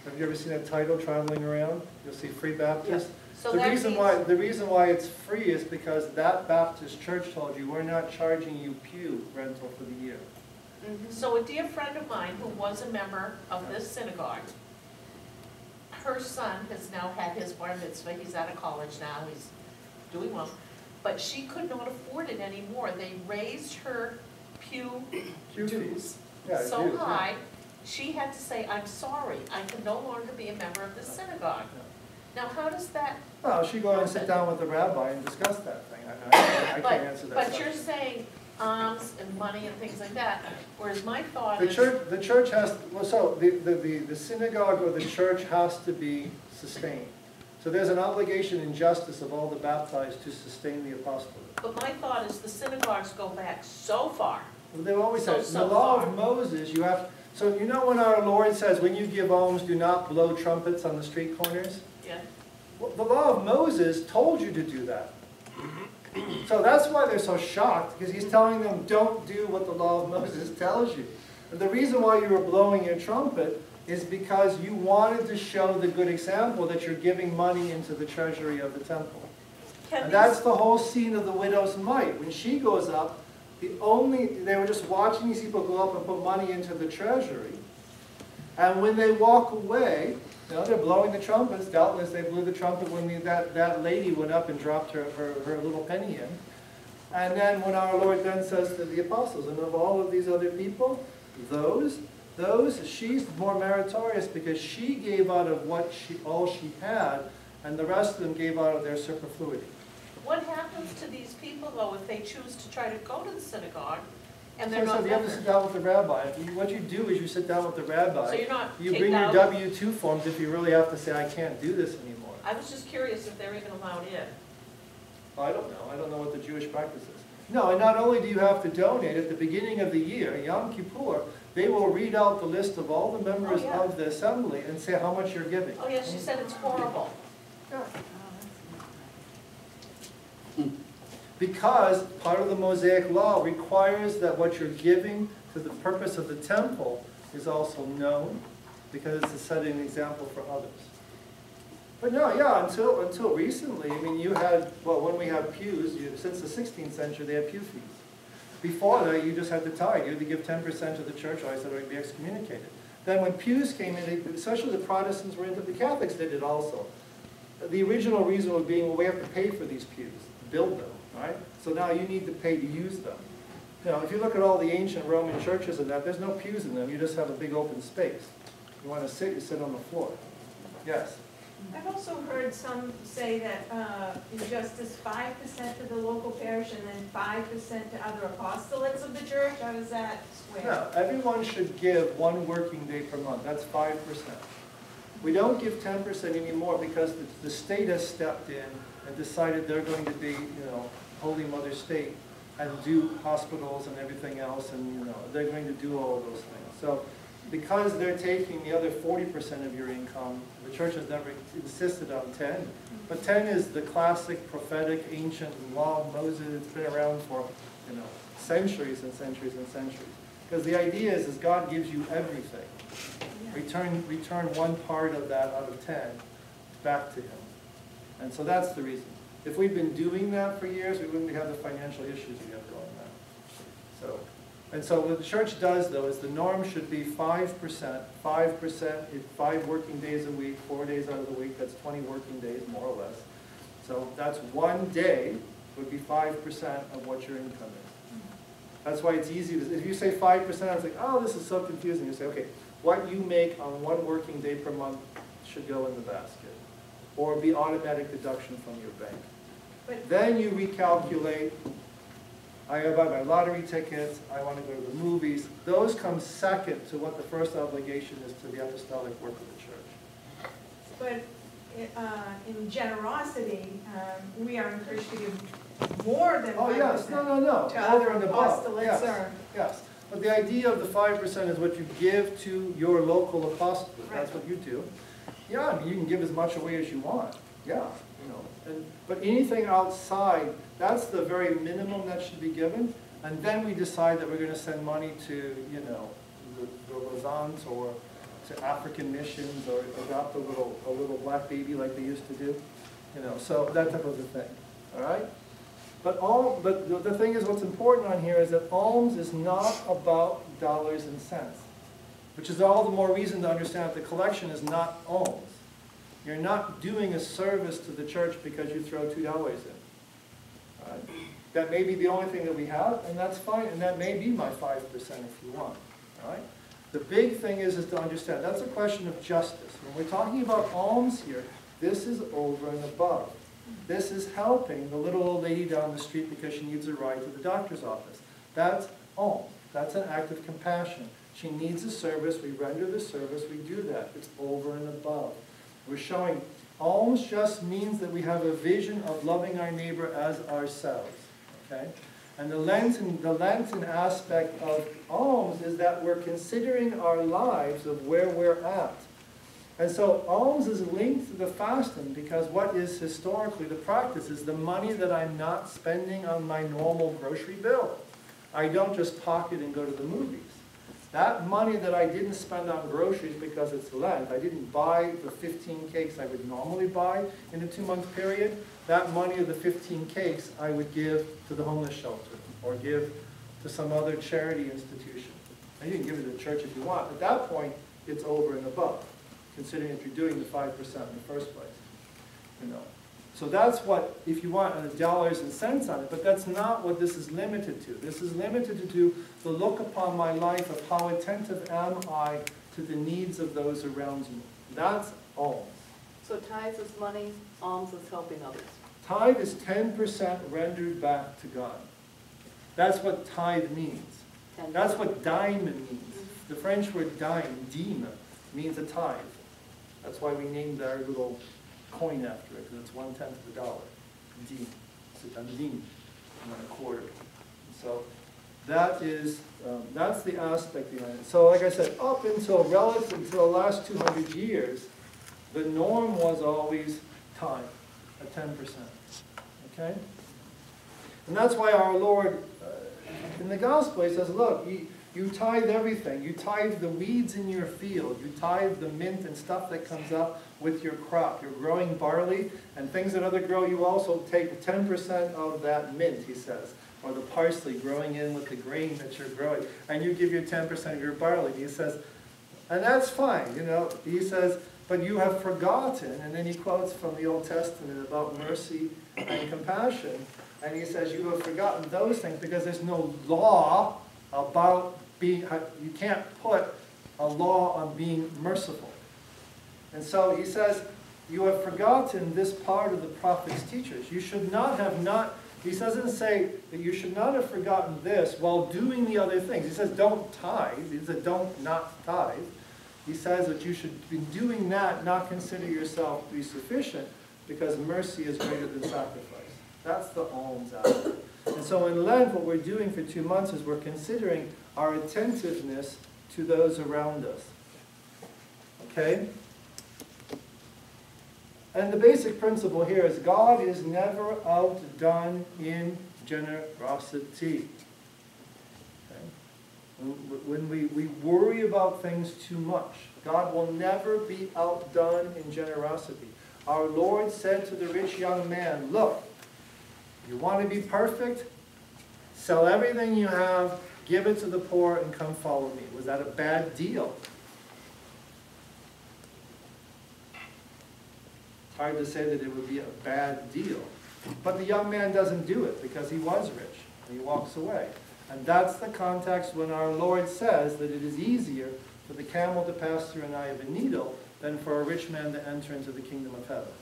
Have you ever seen a title traveling around? You'll see Free Baptist. So The reason means- why, the reason why it's free is because that Baptist church told you, we're not charging you pew rental for the year. Mhm. So a dear friend of mine who was a member of this synagogue, her son has now had his bar mitzvah, he's out of college now, he's doing well. But she could not afford it anymore, they raised her pew dues Yeah, so yeah. high, she had to say, I'm sorry, I can no longer be a member of this synagogue. Now, how does that, Well, she go and sit down with the rabbi and discuss that thing. I, I- I but, can't answer that but you're saying alms and money and things like that, whereas my thought The is. church, the church has, well, so, the, the, the the synagogue or the church has to be sustained. So there's an obligation in justice of all the baptized to sustain the apostolate. But my thought is the synagogues go back so far. Well, They've always So- said, in the law far. of Moses, you have, so you know when our Lord says, when you give alms, do not blow trumpets on the street corners? Yeah. Well, The law of Moses told you to do that. So that's why they're so shocked, because he's telling them, don't do what the law of *laughs* Moses tells you. And the reason why you were blowing your trumpet is because you wanted to show the good example that you're giving money into the treasury of the temple. Can And that's the whole scene of the widow's mite. When she goes up, the only, they were just watching these people go up and put money into the treasury. And when they walk away, know, they're blowing the trumpets, doubtless they blew the trumpet when that, that lady went up and dropped her, her, her little penny in. And then when our Lord then says to the apostles, and of all of these other people, those, those, she's more meritorious because she gave out of what she, all she had, and the rest of them gave out of their superfluity. What happens to these people, though, if they choose to try to go to the synagogue and So they're I not you have to sit down with the rabbi. What you do is you sit down with the rabbi. So you're not You bring your? W two forms if you really have to say, I can't do this anymore. I was just curious if they're even allowed in. I don't know, I don't know what the Jewish practice is. No, and not only do you have to donate, at the beginning of the year, Yom Kippur, they will read out the list of all the members Oh, yeah. of the assembly and say how much you're giving. Oh, yeah, she said it's horrible. Because part of the Mosaic law requires that what you're giving to the purpose of the temple is also known, because it's to set an example for others. But no, yeah, until, until recently, I mean, you had, well, when we have pews, you, since the sixteenth century, they had pew fees. Before that, you just had to tithe, you had to give ten percent to the church, or or you'd be excommunicated. Then when pews came in, they- especially the Protestants were into, the Catholics did it also. The original reason was being, well, we have to pay for these pews, build them, right? So now you need to pay to use them. You know, if you look at all the ancient Roman churches and that, there's no pews in them, you just have a big open space. You want to sit, you sit on the floor. Yes? I've also heard some say that uh, in justice, five percent to the local parish and then five percent to other apostolates of the church, how does that square? No, everyone should give one working day per month, that's five percent. We don't give ten percent anymore because the, the state has stepped in and decided they're going to be, you know, Holy Mother State and do hospitals and everything else, and, you know, they're going to do all of those things. So because they're taking the other forty percent of your income, the church has never insisted on ten. But ten is the classic prophetic ancient law Moses, it's been around for, you know, centuries and centuries and centuries. Because the idea is, is God gives you everything. Return, return one part of that out of ten back to him. And so that's the reason. If we'd been doing that for years, we wouldn't have the financial issues we have going now. So, and so what the church does though is the norm should be five percent, five percent, five working days a week, four days out of the week, that's twenty working days more or less. So that's one day would be five percent of what your income is. That's why it's easy to, if you say five percent, it's like, oh, this is so confusing. You say, okay, what you make on one working day per month should go in the basket. Or be automatic deduction from your bank. Then you recalculate, I gotta buy my lottery tickets, I wanna go to the movies. Those come second to what the first obligation is to the apostolic work of the church. But uh, in generosity, um, we are encouraged to give more than Oh, yes, no, no, no, to over other apostolates yes, or- yes. But the idea of the five percent is what you give to your local apostolate, that's what you do. Yeah, I mean, you can give as much away as you want, yeah, and, but anything outside, that's the very minimum that should be given. And then we decide that we're gonna send money to, you know, the, the or to African missions or adopt a little, a little black baby like they used to do, you know, so that type of a thing, all right? But all, but the, the thing is, what's important on here is that alms is not about dollars and cents, which is all the more reason to understand that the collection is not alms. You're not doing a service to the church because you throw two dollars in. All right? That may be the only thing that we have, and that's fine, and that may be my five percent if you want, right? The big thing is, is to understand, that's a question of justice. When we're talking about alms here, this is over and above. This is helping the little old lady down the street because she needs a ride to the doctor's office. That's alms. That's an act of compassion. She needs a service, we render the service, we do that. It's over and above. We're showing alms just means that we have a vision of loving our neighbor as ourselves. Okay? And the Lenten, the Lenten aspect of alms is that we're considering our lives of where we're at. And so alms is linked to the fasting because what is historically the practice is the money that I'm not spending on my normal grocery bill. I don't just pocket and go to the movies. That money that I didn't spend on groceries because it's Lent, I didn't buy the 15 cakes I would normally buy in a two-month period, that money of the 15 cakes I would give to the homeless shelter or give to some other charity institution. And you can give it to the church if you want. At that point, it's over and above, considering if you're doing the 5% in the first place. You know. So that's what, if you want, uh, dollars and cents on it, but that's not what this is limited to. This is limited to the look upon my life of how attentive am I to the needs of those around me. That's all. So tithes is money, alms is helping others. Tithe is ten percent rendered back to God. That's what tithe means. That's what dime means. The French word dime, dime, means a tithe. That's why we named our little coin after it, because it's one tenth of a dollar. Un dime, and then a quarter. So that is, um, that's the aspect behind it. So like I said, up until relative, until the last two hundred years, the norm was always time, at ten percent, okay? And that's why our Lord, uh, in the gospel, he says, look, you, you tithe everything. You tithe the weeds in your field. You tithe the mint and stuff that comes up with your crop. You're growing barley and things that other grow, you also take 10% of that mint, he says, or the parsley growing in with the grain that you're growing. And you give your 10% of your barley. He says, and that's fine, you know. He says, but you have forgotten, and then he quotes from the Old Testament about mercy and compassion. And he says, you have forgotten those things because there's no law about being, uh, you can't put a law on being merciful. And so he says, you have forgotten this part of the prophet's teachers. You should not have not, he doesn't say that you should not have forgotten this while doing the other things. He says don't tithe. He says don't not tithe. He says that you should be doing that, not consider yourself to be sufficient, because mercy is greater than sacrifice. That's the alms aspect. And so in Lent, what we're doing for two months is we're considering our attentiveness to those around us. Okay? And the basic principle here is God is never outdone in generosity. Okay? When- we, we worry about things too much, God will never be outdone in generosity. Our Lord said to the rich young man, Look, you want to be perfect? Sell everything you have, give it to the poor, and come follow me. Was that a bad deal? Hard to say that it would be a bad deal. But the young man doesn't do it because he was rich, and he walks away. And that's the context when our Lord says that it is easier for the camel to pass through an eye of a needle than for a rich man to enter into the kingdom of heaven.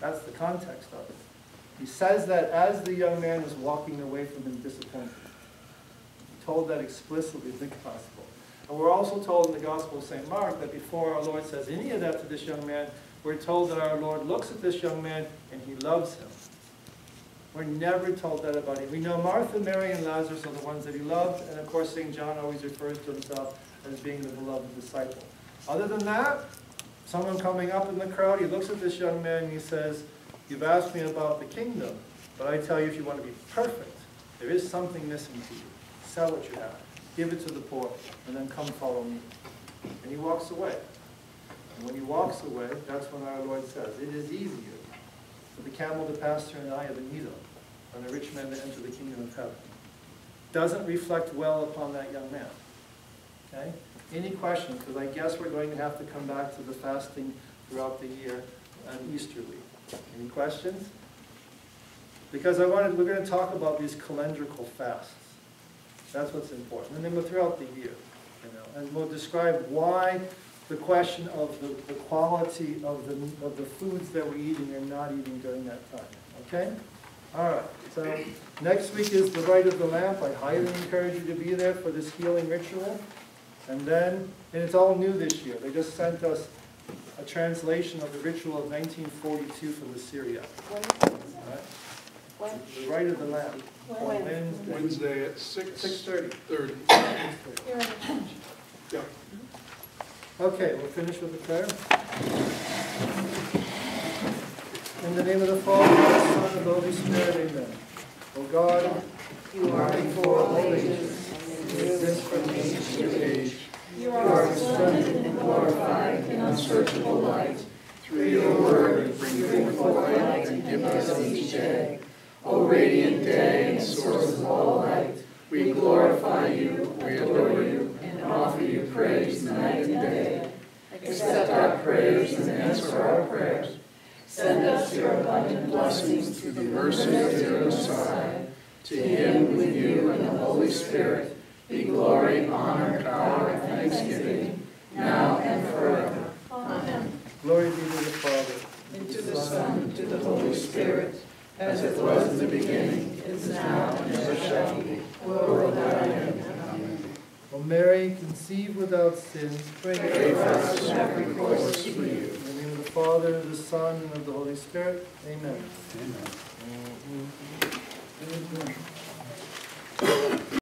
That's the context of it. He says that as the young man is walking away from him disappointed. Told that explicitly the gospel. And we're also told in the Gospel of St. Mark that before our Lord says any of that to this young man, we're told that our Lord looks at this young man and he loves him. We're never told that about him. We know Martha, Mary, and Lazarus are the ones that he loved, and of course St. John always refers to himself as being the beloved disciple. Other than that, someone coming up in the crowd, he looks at this young man and he says, You've asked me about the kingdom, but I tell you, if you want to be perfect, there is something missing to you. Sell what you have, give it to the poor, and then come follow me. And he walks away. And when he walks away, that's when our Lord says, It is easier for the camel to pass through an eye of a needle than a rich man to enter the kingdom of heaven. Doesn't reflect well upon that young man. Okay? Any questions? Because I guess we're going to have to come back to the fasting throughout the year on Easter week. Any questions? Because I wanted, we're going to talk about these calendrical fasts. That's what's important. And then we'll throughout the year, you know, and we'll describe why the question of the, the quality of the, of the foods that we're eating and not eating during that time. Okay? All right. So next week is the rite of the lamp. I highly encourage you to be there for this healing ritual. And then, and it's all new this year. They just sent us a translation of the ritual of 1942 from the Syriac. All right? When, The rite of the lamp. When? Wednesday. Wednesday at six. Six thirty. Thirty. Here in the. Yeah. Okay, we'll finish with the prayer. In the name of the Father, and the Son, and the Holy Spirit, amen. O God, you are before all ages, and you exist from age to age. You are splendid and glorified in unsearchable light. Through your word, you bring forth light and give us each day. O radiant day and source of all light, we glorify you, we adore you, and offer you praise night and day. Accept our prayers and answer our prayers. Send us your abundant blessings through the mercy of your Messiah. To him, with you and the Holy Spirit, be glory, honor, power, and thanksgiving, now and forever. Amen. glory be to the Father, And to the Son, and to the Holy Spirit, as it was in the beginning, is now, and ever shall be, world without end. Amen. O Mary, conceived without sin, pray for for us. have recourse to you. In the name of the Father, the Son, and of the Holy Spirit, amen. Amen. Mhm.